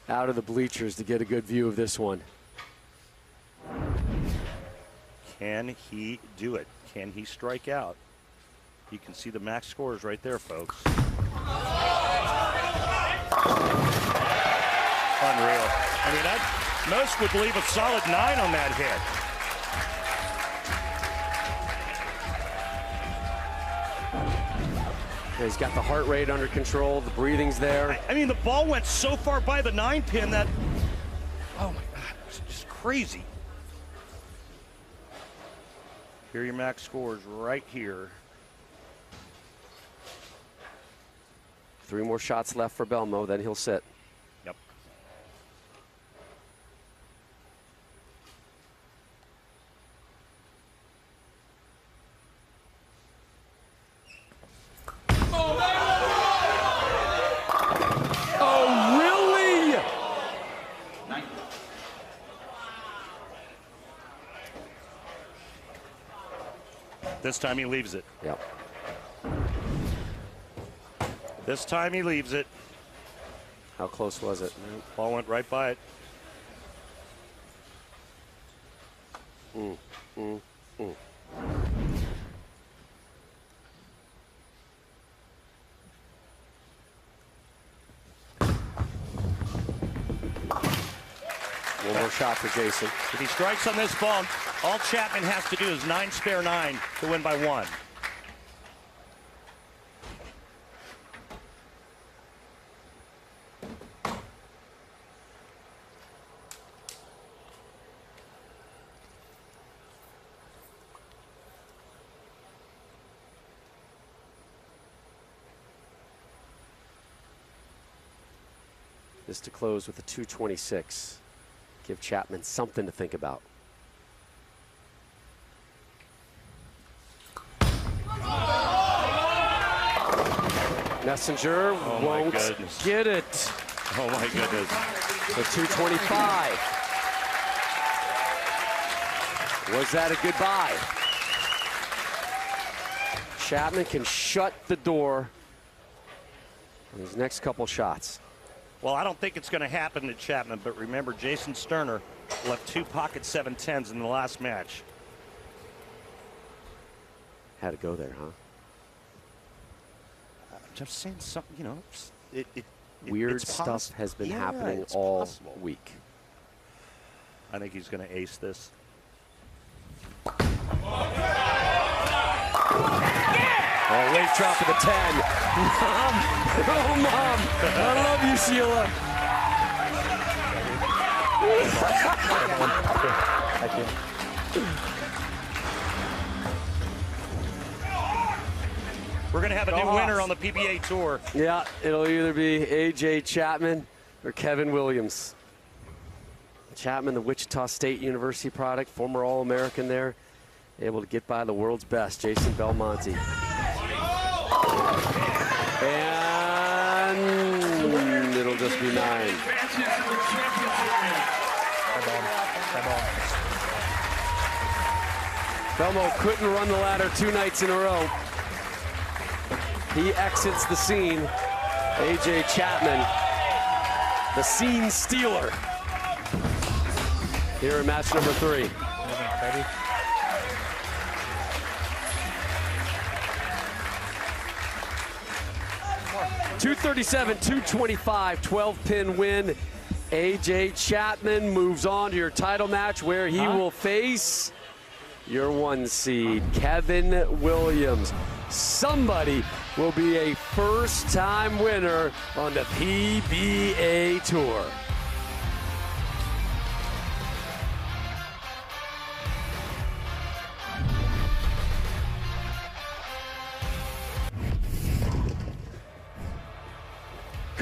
out of the bleachers to get a good view of this one. Can he do it? Can he strike out? You can see the max scores right there, folks. Unreal. I mean, that, most would believe a solid nine on that hit. He's got the heart rate under control, the breathing's there. I mean, the ball went so far by the nine pin that, oh my God, it was just crazy. Here are your max scores right here. Three more shots left for Belmo, then he'll sit. Yep. Oh, really? This time he leaves it. Yep. This time he leaves it. How close was it? Ball went right by it. Mm, mm, mm. One more shot for Jason. If he strikes on this ball, all Chapman has to do is nine spare nine to win by one. To close with a 226. Give Chapman something to think about. Messenger Oh, won't get it. Oh my goodness. So 225. Was that a goodbye? Chapman can shut the door on his next couple shots. Well, I don't think it's going to happen to Chapman, but remember, Jason Sterner left two pocket 710s in the last match. Had to go there, huh? I'm just saying something, you know, it, it, it- Weird it's stuff has been Yeah, happening all possible. week. I think he's going to ace this. Drop of the 10. Mom! Oh, Mom! I love you, Sheila. We're going to have a new winner on the PBA Tour. Yeah, it'll either be A.J. Chapman or Kevin Williams. Chapman, the Wichita State University product, former All American there, able to get by the world's best, Jason Belmonte. And it'll just be nine. Belmo couldn't run the ladder two nights in a row. He exits the scene. AJ Chapman, the scene stealer. Here in match number three. Two thirty-seven, two twenty-five, 12 pin win. AJ Chapman moves on to your title match where he will face your one seed, Kevin Williams. Somebody will be a first time winner on the PBA Tour.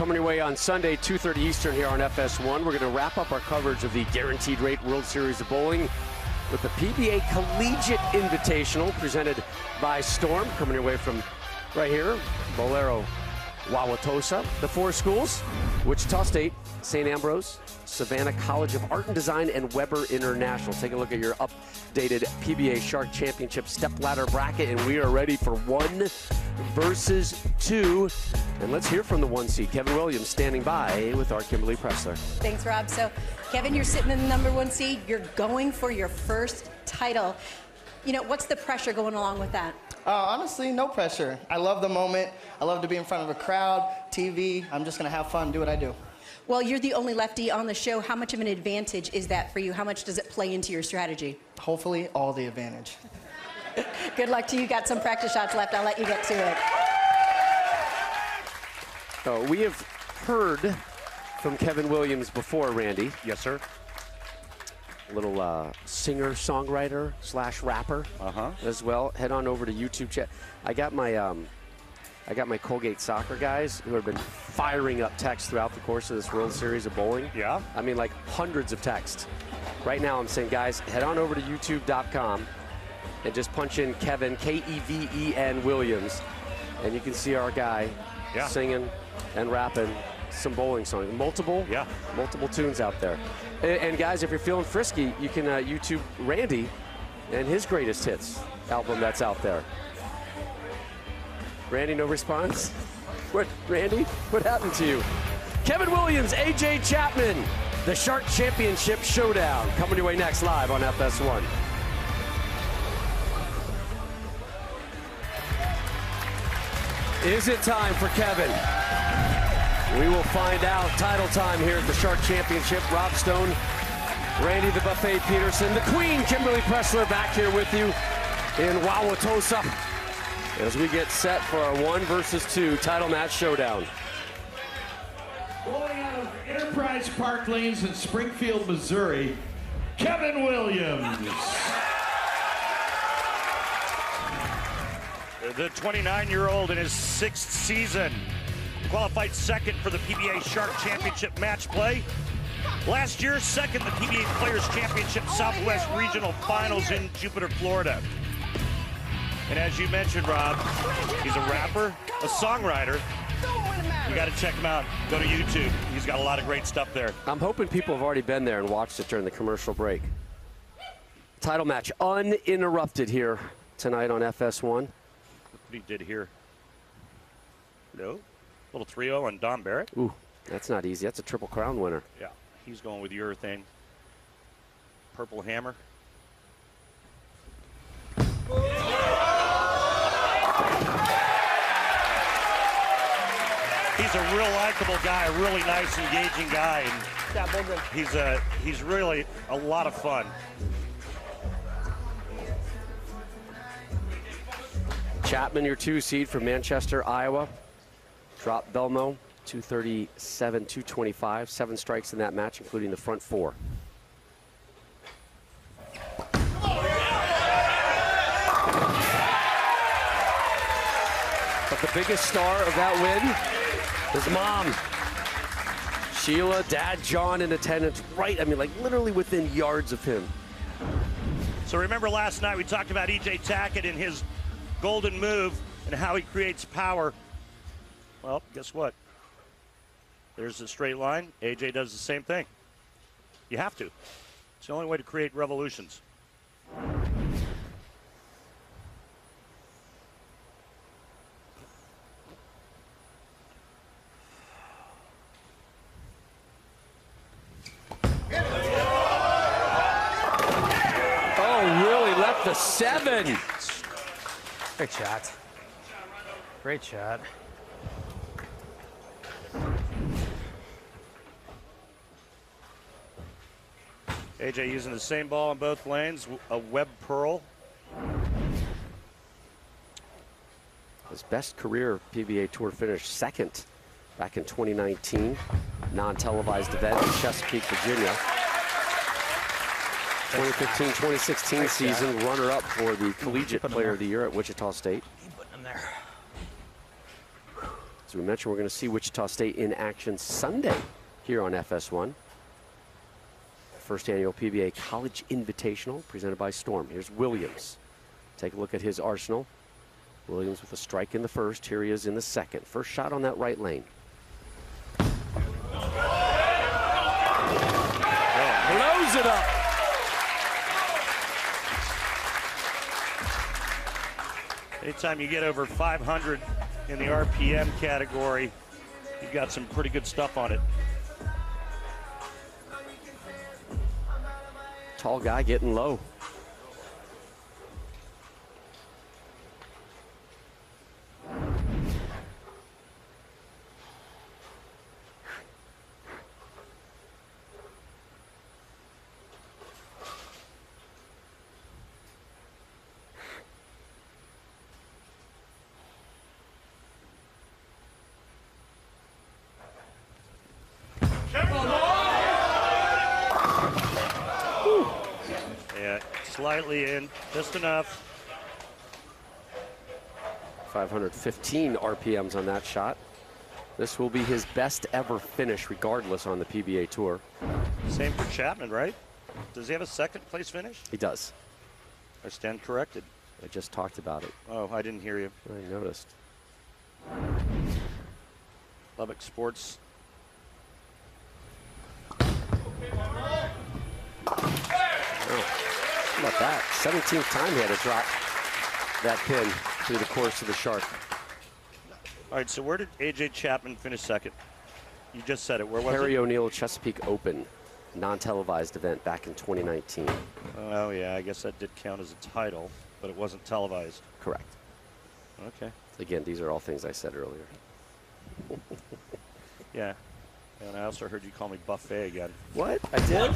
Coming your way on Sunday, 2.30 Eastern here on FS1. We're going to wrap up our coverage of the Guaranteed Rate World Series of Bowling with the PBA Collegiate Invitational presented by Storm. Coming your way from right here, Bowlero, Wauwatosa. The four schools, Wichita State, St. Ambrose, Savannah College of Art and Design, and Weber International. Take a look at your updated PBA Shark Championship step ladder bracket, and we are ready for one versus two. And let's hear from the one seed, Kevin Williams, standing by with our Kimberly Pressler. Thanks, Rob. So, Kevin, you're sitting in the number one seed. You're going for your first title. You know, what's the pressure going along with that? Uh, honestly, no pressure. I love the moment. I love to be in front of a crowd, TV. I'm just going to have fun, do what I do. Well, you're the only lefty on the show. How much of an advantage is that for you? How much does it play into your strategy? Hopefully, all the advantage. Good luck to you. Got some practice shots left. I'll let you get to it. Oh, we have heard from Kevin Williams before, Randy. Yes, sir. Little uh, singer, songwriter slash rapper Uh-huh. as well. Head on over to YouTube chat. I got my um, I got my Colgate soccer guys who have been firing up texts throughout the course of this World Series of bowling. Yeah. I mean, like hundreds of texts. Right now, I'm saying, guys, head on over to YouTube.com and just punch in Kevin K E V E N Williams, and you can see our guy Yeah. singing and rapping some bowling songs. Multiple, Yeah. multiple tunes out there. And, and guys, if you're feeling frisky, you can uh, YouTube Randy and his greatest hits album that's out there. Randy, no response? What, Randy? What happened to you? Kevin Williams, AJ Chapman, the Shark Championship Showdown. Coming your way next live on FS1. Is it time for Kevin? We will find out. Title time here at the Shark Championship. Rob Stone, Randy the Buffet Pedersen, the Queen, Kimberly Pressler back here with you in Wauwatosa as we get set for our one versus two title match showdown. Rolling out of Enterprise Park Lanes in Springfield, Missouri, Kevin Williams. The 29-year-old in his sixth season qualified second for the PBA Shark Championship match play. Last year, second the PBA Players Championship Southwest Regional Finals in Jupiter, Florida. And as you mentioned, Rob, he's a rapper, a songwriter. You got to check him out. Go to YouTube. He's got a lot of great stuff there. I'm hoping people have already been there and watched it during the commercial break. Title match uninterrupted here tonight on FS1. What he did here. No. Little 3-0 on Dom Barrett. Ooh, that's not easy. That's a Triple Crown winner. Yeah, he's going with urethane. Purple Hammer. He's a real likable guy, a really nice, engaging guy, and he's a he's really a lot of fun. Chapman, your two seed from Manchester, Iowa. Drop Belmo, 237, 225. Seven strikes in that match, including the front four. But the biggest star of that win is mom. Sheila, dad, John in attendance, right, I mean, like literally within yards of him. So remember last night we talked about EJ Tackett and his golden move and how he creates power. Well, guess what? There's a straight line. AJ does the same thing. You have to. It's the only way to create revolutions. Oh, really seven. Great shot. Great shot. AJ using the same ball in both lanes, a web pearl. His best career PBA Tour finish, second back in 2019, non-televised event in Chesapeake, Virginia. 2015-2016 season, runner-up for the Collegiate Player of the Year at Wichita State. Putting him there. As we mentioned, we're going to see Wichita State in action Sunday here on FS1. First annual PBA College Invitational presented by Storm. Here's Williams. Take a look at his arsenal. Williams with a strike in the first. Here he is in the second. First shot on that right lane. Blows it up. Anytime you get over 500 in the RPM category, you've got some pretty good stuff on it. Tall guy getting low. Yeah, slightly in, just enough. 515 RPMs on that shot. This will be his best ever finish, regardless, on the PBA Tour. Same for Chapman, right? Does he have a second place finish? He does. I stand corrected. I just talked about it. Oh, I didn't hear you. I noticed. Lubbock Sports. Oh. About that? 17th time he had to drop that pin through the course of the shark. All right, so where did AJ Chapman finish second? You just said it. Where was Harry? O'Neill Chesapeake Open, non-televised event back in 2019. Oh yeah, I guess that did count as a title, but it wasn't televised. Correct. Okay. Again, these are all things I said earlier. Yeah. And I also heard you call me buffet again. What? I did?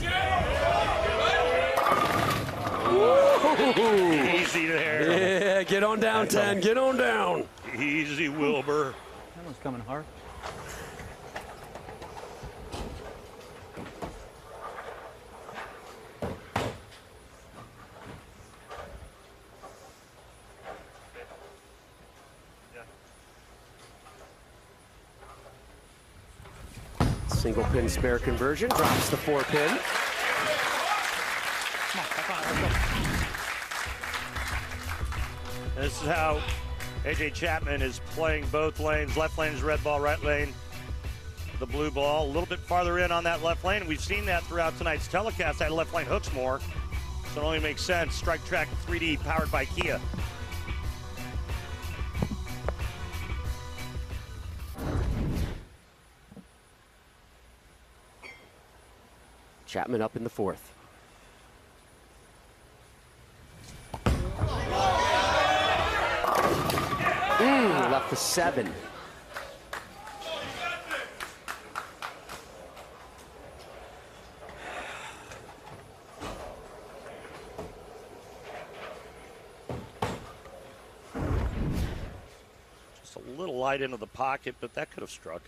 Easy there. Yeah, get on down, 10. Get on down. Easy, Wilbur. That one's coming hard. Single pin spare conversion drops the four pin. This is how AJ Chapman is playing both lanes. Left lane is red ball, right lane the blue ball. A little bit farther in on that left lane. We've seen that throughout tonight's telecast. That left lane hooks more. So it only makes sense. Strike Track 3D powered by Kia. Chapman up in the fourth. Mm, left the seven. Just a little light into the pocket, but that could have struck.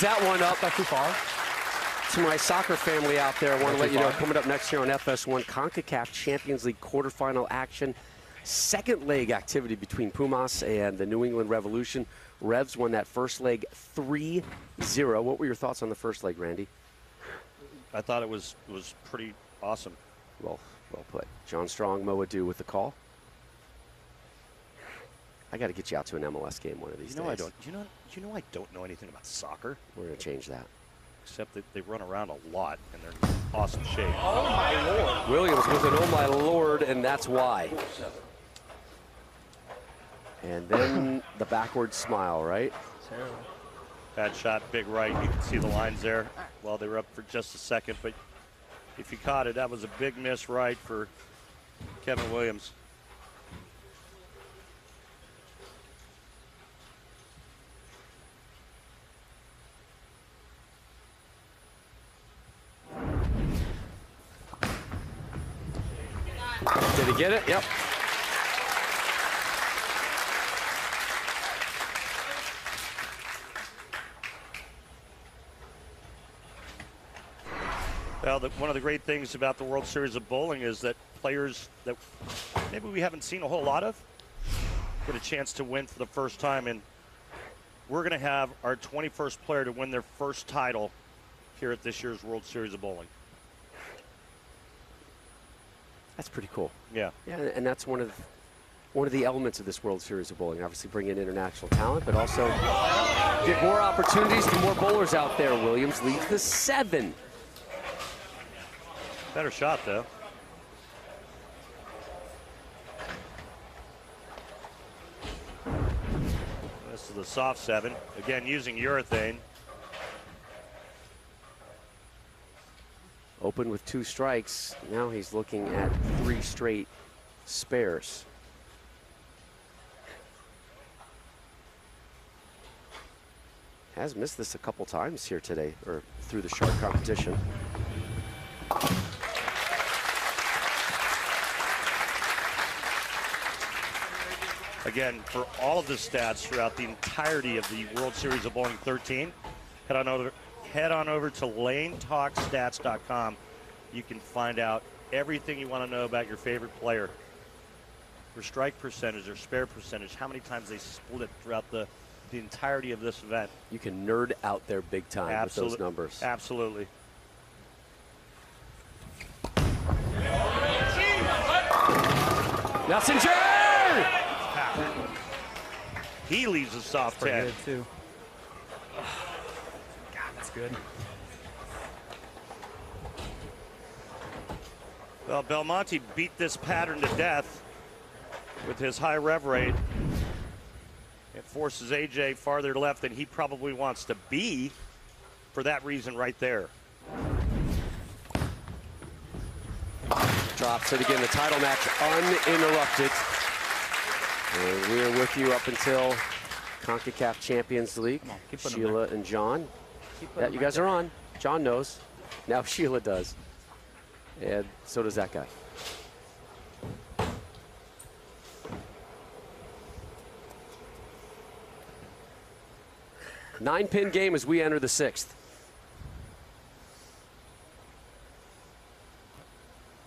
That one up. Not too far. To my soccer family out there, I want to let you know coming up next year on FS1 CONCACAF Champions League quarterfinal action. Second leg activity between Pumas and the New England Revolution. Revs won that first leg 3 0. What were your thoughts on the first leg, Randy? I thought it was was pretty awesome. Well, well put. John Strong, Mo Edu with the call. I got to get you out to an MLS game one of these You know I days. don't. You know. You know I don't know anything about soccer. We're going to change that. Except that they run around a lot and they're in awesome shape. Oh Williams with an oh my lord, and that's why. And then the backward smile, right? Bad shot, big right. You can see the lines there. Well, they were up for just a second, but if you caught it, that was a big miss right for Kevin Williams. Did he get it? Yep. Well, the, one of the great things about the World Series of Bowling is that players that maybe we haven't seen a whole lot of get a chance to win for the first time. And we're going to have our 21st player to win their first title here at this year's World Series of Bowling. That's pretty cool. Yeah. Yeah, and that's one of the, one of the elements of this World Series of Bowling. Obviously, bring in international talent, but also get more opportunities to more bowlers out there. Williams leads the seven. Better shot, though. This is the soft seven. Again, using urethane. Open with two strikes. Now he's looking at three straight spares. Has missed this a couple times here today, or through the shark competition. Again, for all of the stats throughout the entirety of the World Series of Bowling 13, head on over, head on over to lanetalkstats.com. You can find out everything you want to know about your favorite player. Their strike percentage, their spare percentage, how many times they split throughout the, the entirety of this event. You can nerd out there big time with those numbers. Absolutely. Messenger! He leaves a soft Pretty tag. good, too. Good. Well, Belmonte beat this pattern to death with his high rev rate. It forces AJ farther left than he probably wants to be for that reason right there. Drops it again. The title match uninterrupted. And we are with you up until CONCACAF Champions League. keep putting 'em Sheila and John. Keep Yeah, you them guys are on. John knows. Now Sheila does. And so does that guy. Nine pin game as we enter the sixth.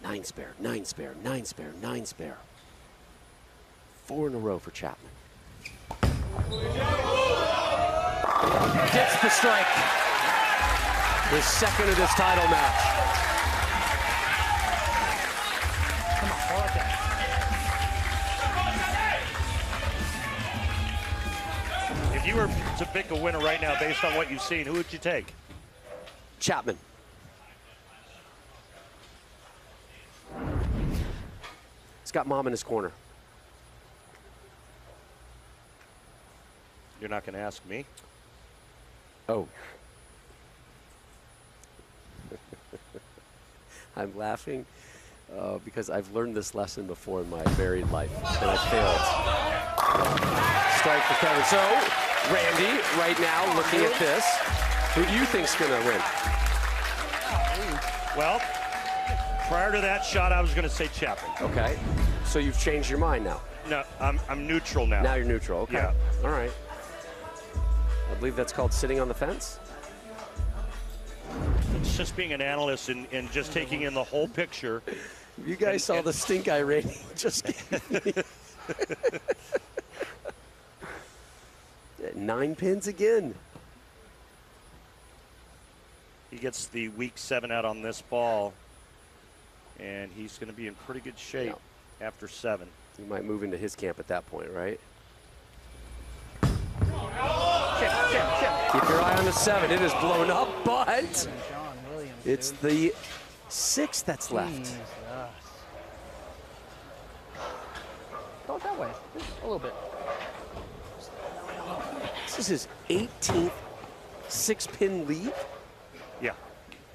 Nine spare, nine spare, nine spare, nine spare. Four in a row for Chapman. Gets the strike. The second of this title match. If you were to pick a winner right now based on what you've seen, who would you take? Chapman. He's got mom in his corner. You're not going to ask me. Oh. I'm laughing uh, because I've learned this lesson before in my married life, and I failed. Strike for Kevin. So, Randy, right now, looking at this, who do you think's going to win? Well, prior to that shot, I was going to say Chapman. Okay. So you've changed your mind now. No, I'm, I'm neutral now. Now you're neutral. Okay. Yeah. All right. I believe that's called sitting on the fence. It's just being an analyst and, and just taking in the whole picture. You guys saw the stink eye rating just gave. Nine pins again. He gets the weak seven out on this ball, and he's going to be in pretty good shape after seven. You might move into his camp at that point, right? Keep your eye on the seven. It is blown up, but it's the six that's left. Go that way. Just a little bit. This is his 18th six pin lead. Yeah.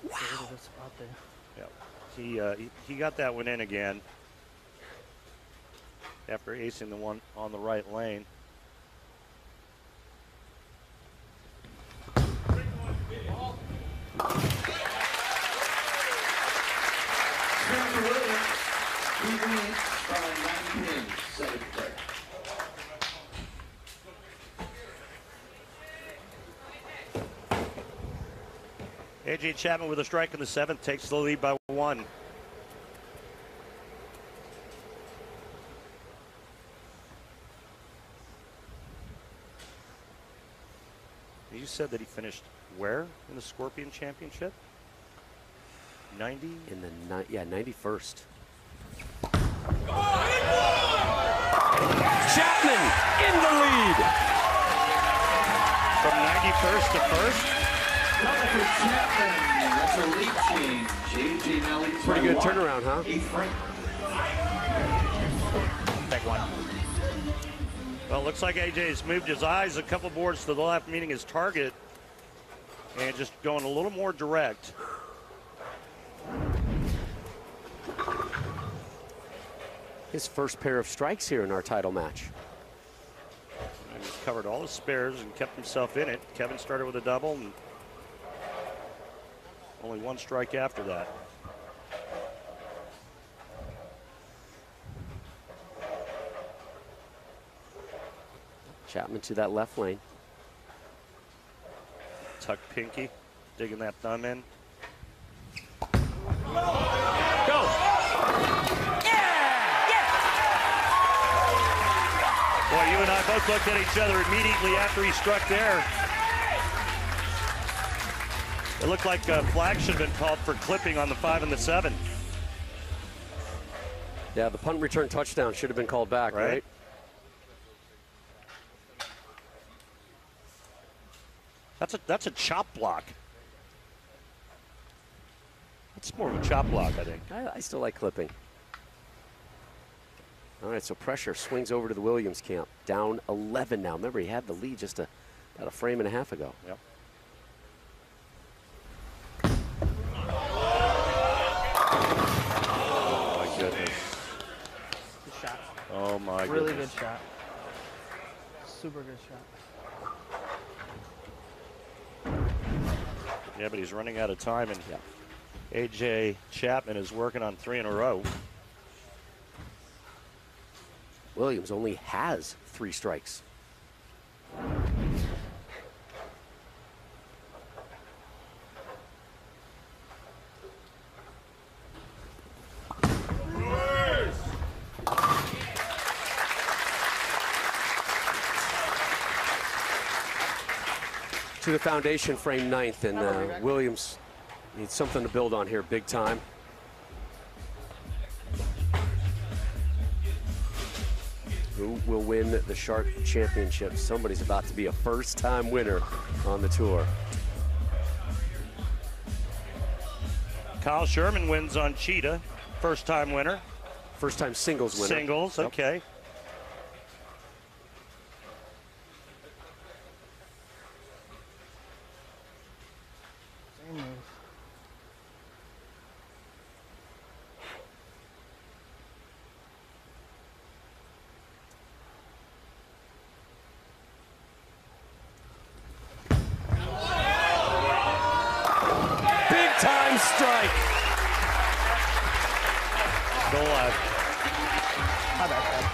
Wow. Yeah. He, uh, he he got that one in again after acing the one on the right lane. A.J. Chapman with a strike in the seventh takes the lead by one. You said that he finished where in the Scorpion Championship? 90? In the, ni yeah, 91st. Chapman in the lead. From 91st to 1st? Pretty good turnaround, huh? Eighth one. Well, it looks like AJ's moved his eyes a couple boards to the left, meaning his target, and just going a little more direct. His first pair of strikes here in our title match. And he's covered all his spares and kept himself in it. Kevin started with a double and only one strike after that. Chapman to that left lane. Tuck pinky, digging that thumb in. Go. Boy, you and I both looked at each other immediately after he struck there. It looked like uh, a flag should have been called for clipping on the five and the seven. Yeah, the punt return touchdown should have been called back, right? Right. That's a that's a chop block. That's more of a chop block, I think. I, I still like clipping. All right, so pressure swings over to the Williams camp. Down 11 now. Remember, he had the lead just a, about a frame and a half ago. Yep. Oh my goodness. Good shot. Oh my really goodness. good shot. Super good shot. Yeah, but he's running out of time, and AJ Chapman is working on three in a row. Williams only has three strikes. Foundation frame ninth, and uh, Williams needs something to build on here big time. Who will win the Shark Championship? Somebody's about to be a first time winner on the tour. Kyle Sherman wins on Cheetah, first time winner. First time singles winner. Singles, okay. Same move. Big time strike. Go live. How about that?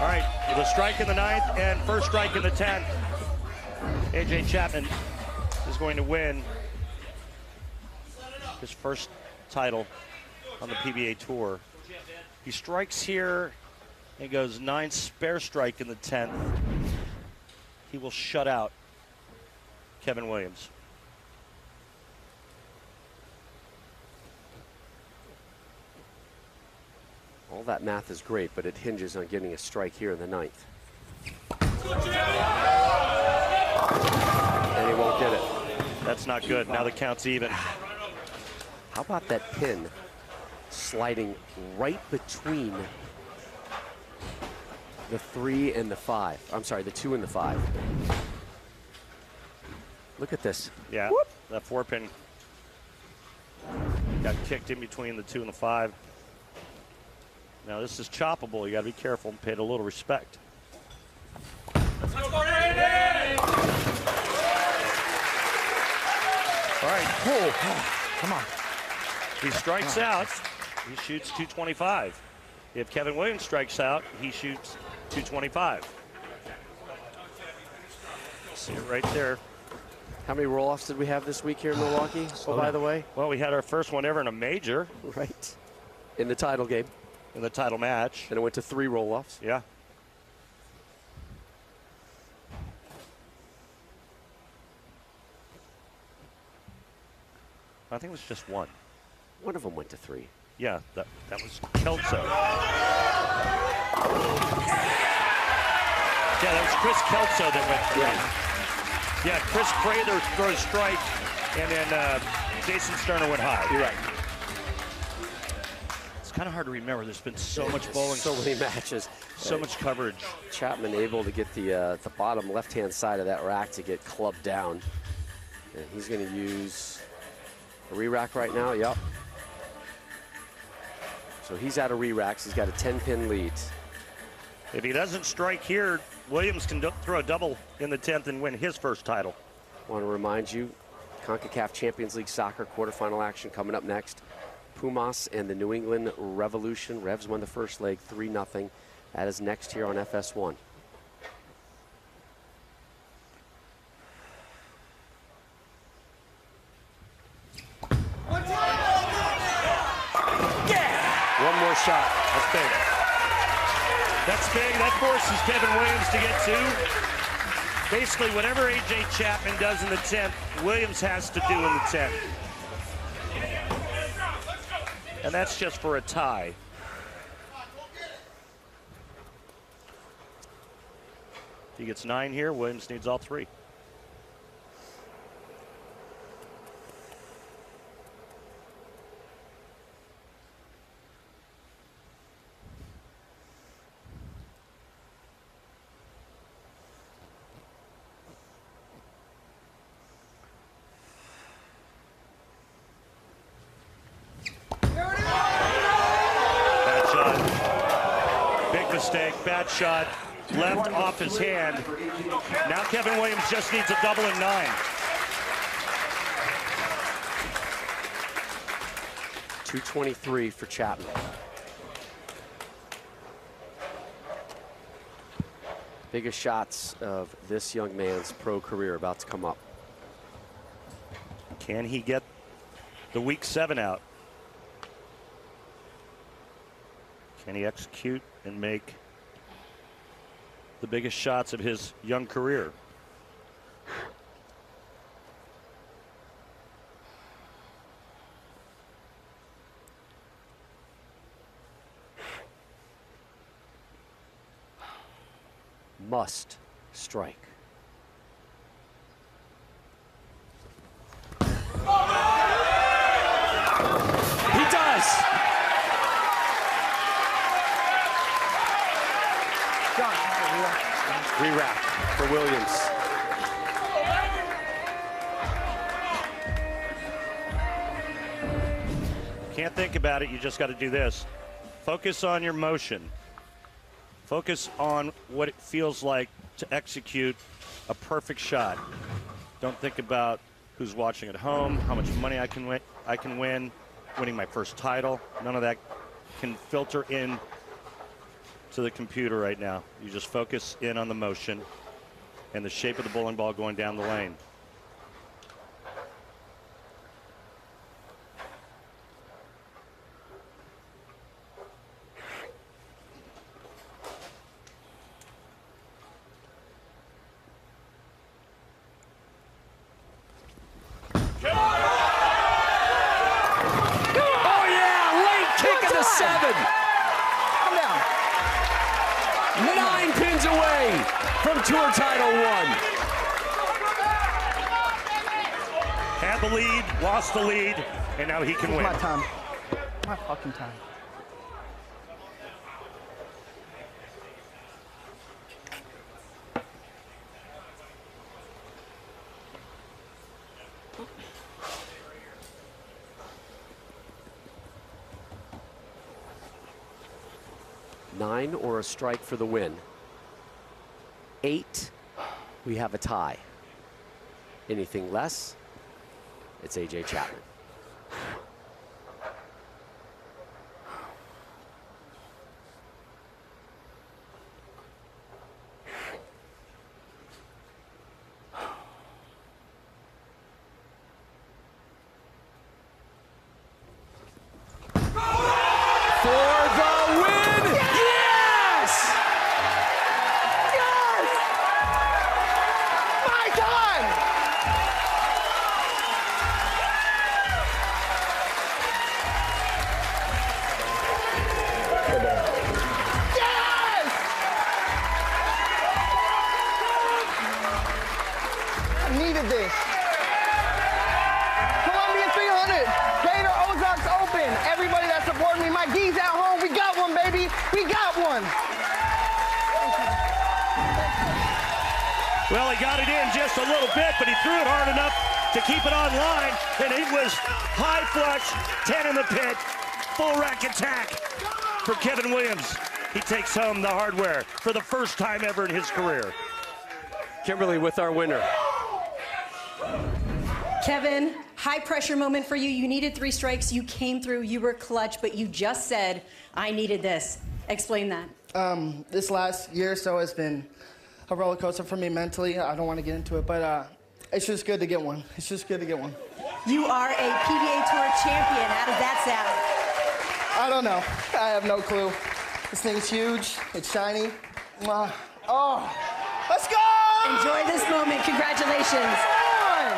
All right, with a strike in the ninth and first strike in the tenth, AJ Chapman is going to win his first title on the PBA Tour. He strikes here and goes nine spare strike in the tenth. He will shut out Kevin Williams. All that math is great, but it hinges on getting a strike here in the ninth. And he won't get it. That's not good. Now the count's even. How about that pin sliding right between the three and the five? I'm sorry, the two and the five. Look at this. Yeah, that four pin got kicked in between the two and the five. Now this is choppable. You got to be careful and pay it a little respect. All right. Come on. He strikes out. He shoots 225. If Kevin Williams strikes out, he shoots 225. See it right there. How many roll-offs did we have this week here in Milwaukee? Oh, by the way, Well, we had our first one ever in a major right in the title game, in the title match. and it went to three roll-offs. Yeah. I think it was just one. One of them went to three. Yeah, that, that was Kelso. Yeah, that was Chris Kelso that went three. Yeah, Chris Prather throws a strike, and then uh, Jason Sterner went high. You're right. It's kind of hard to remember. There's been so much bowling, So many matches. so much coverage. Chapman able to get the uh, the bottom left-hand side of that rack to get clubbed down, and he's going to use a re-rack right now. Yep. So he's out of re-racks. He's got a 10-pin lead. If he doesn't strike here, Williams can throw a double in the 10th and win his first title. Want to remind you, CONCACAF Champions League soccer quarterfinal action coming up next. Pumas and the New England Revolution. Revs won the first leg 3 0. That is next here on FS1. Shot. That's big. That's big. That forces Kevin Williams to get two. Basically, whatever A.J. Chapman does in the 10th, Williams has to do in the 10th. And that's just for a tie. He gets nine here. Williams needs all three. Bad shot. Big mistake. Bad shot. Left off his hand. Now Kevin Williams just needs a double and nine. Two twenty-three for Chapman. Biggest shots of this young man's pro career about to come up. Can he get the weak seven out? Can he execute and make the biggest shots of his young career? Must strike. He does. Re-wrap for Williams. Can't think about it. You just got to do this. Focus on your motion. Focus on what it feels like to execute a perfect shot. Don't think about who's watching at home, how much money I can win, I can win, winning my first title. None of that can filter in to the computer right now. You just focus in on the motion and the shape of the bowling ball going down the lane. Oh yeah, late kick of the seven. Come down. Nine pins away from tour title one. Had the lead, lost the lead, and now he can It's win. my time. My fucking time. Nine or a strike for the win. Eight, we have a tie. Anything less, it's AJ Chapman. First time ever in his career. Kimberly with our winner. Kevin, high pressure moment for you. You needed three strikes. You came through. You were clutch, but you just said, I needed this. Explain that. Um, this last year or so has been a roller coaster for me mentally. I don't want to get into it, but uh, it's just good to get one. It's just good to get one. You are a PBA Tour champion. How does that sound? I don't know. I have no clue. This thing's huge. It's shiny. Mwah. Oh, let's go! Enjoy this moment. Congratulations. Come on!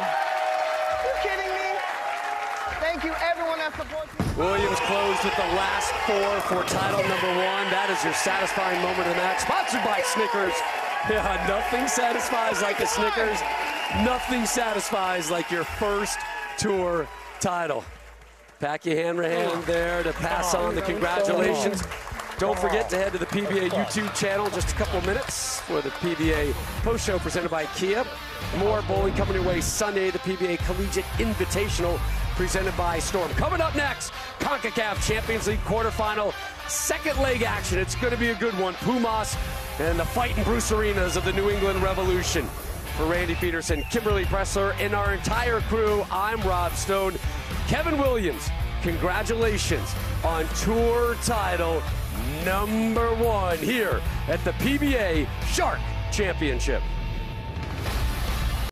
You kidding me? Thank you, everyone that supports me. Williams closed with the last four for title number one. That is your satisfying moment of the match. Sponsored by Snickers. Yeah, nothing satisfies like a Snickers. Nothing satisfies like your first tour title. Packy Hanrahan there to pass on the congratulations. Don't forget to head to the PBA YouTube channel just a couple minutes for the PBA post show presented by Kia. More bowling coming your way Sunday, the PBA Collegiate Invitational presented by Storm. Coming up next, CONCACAF Champions League quarterfinal, second leg action. It's going to be a good one. Pumas and the fighting Bruce Arenas of the New England Revolution. For Randy Pedersen, Kimberly Pressler, and our entire crew, I'm Rob Stone. Kevin Williams, congratulations on tour title number one here at the PBA Shark Championship.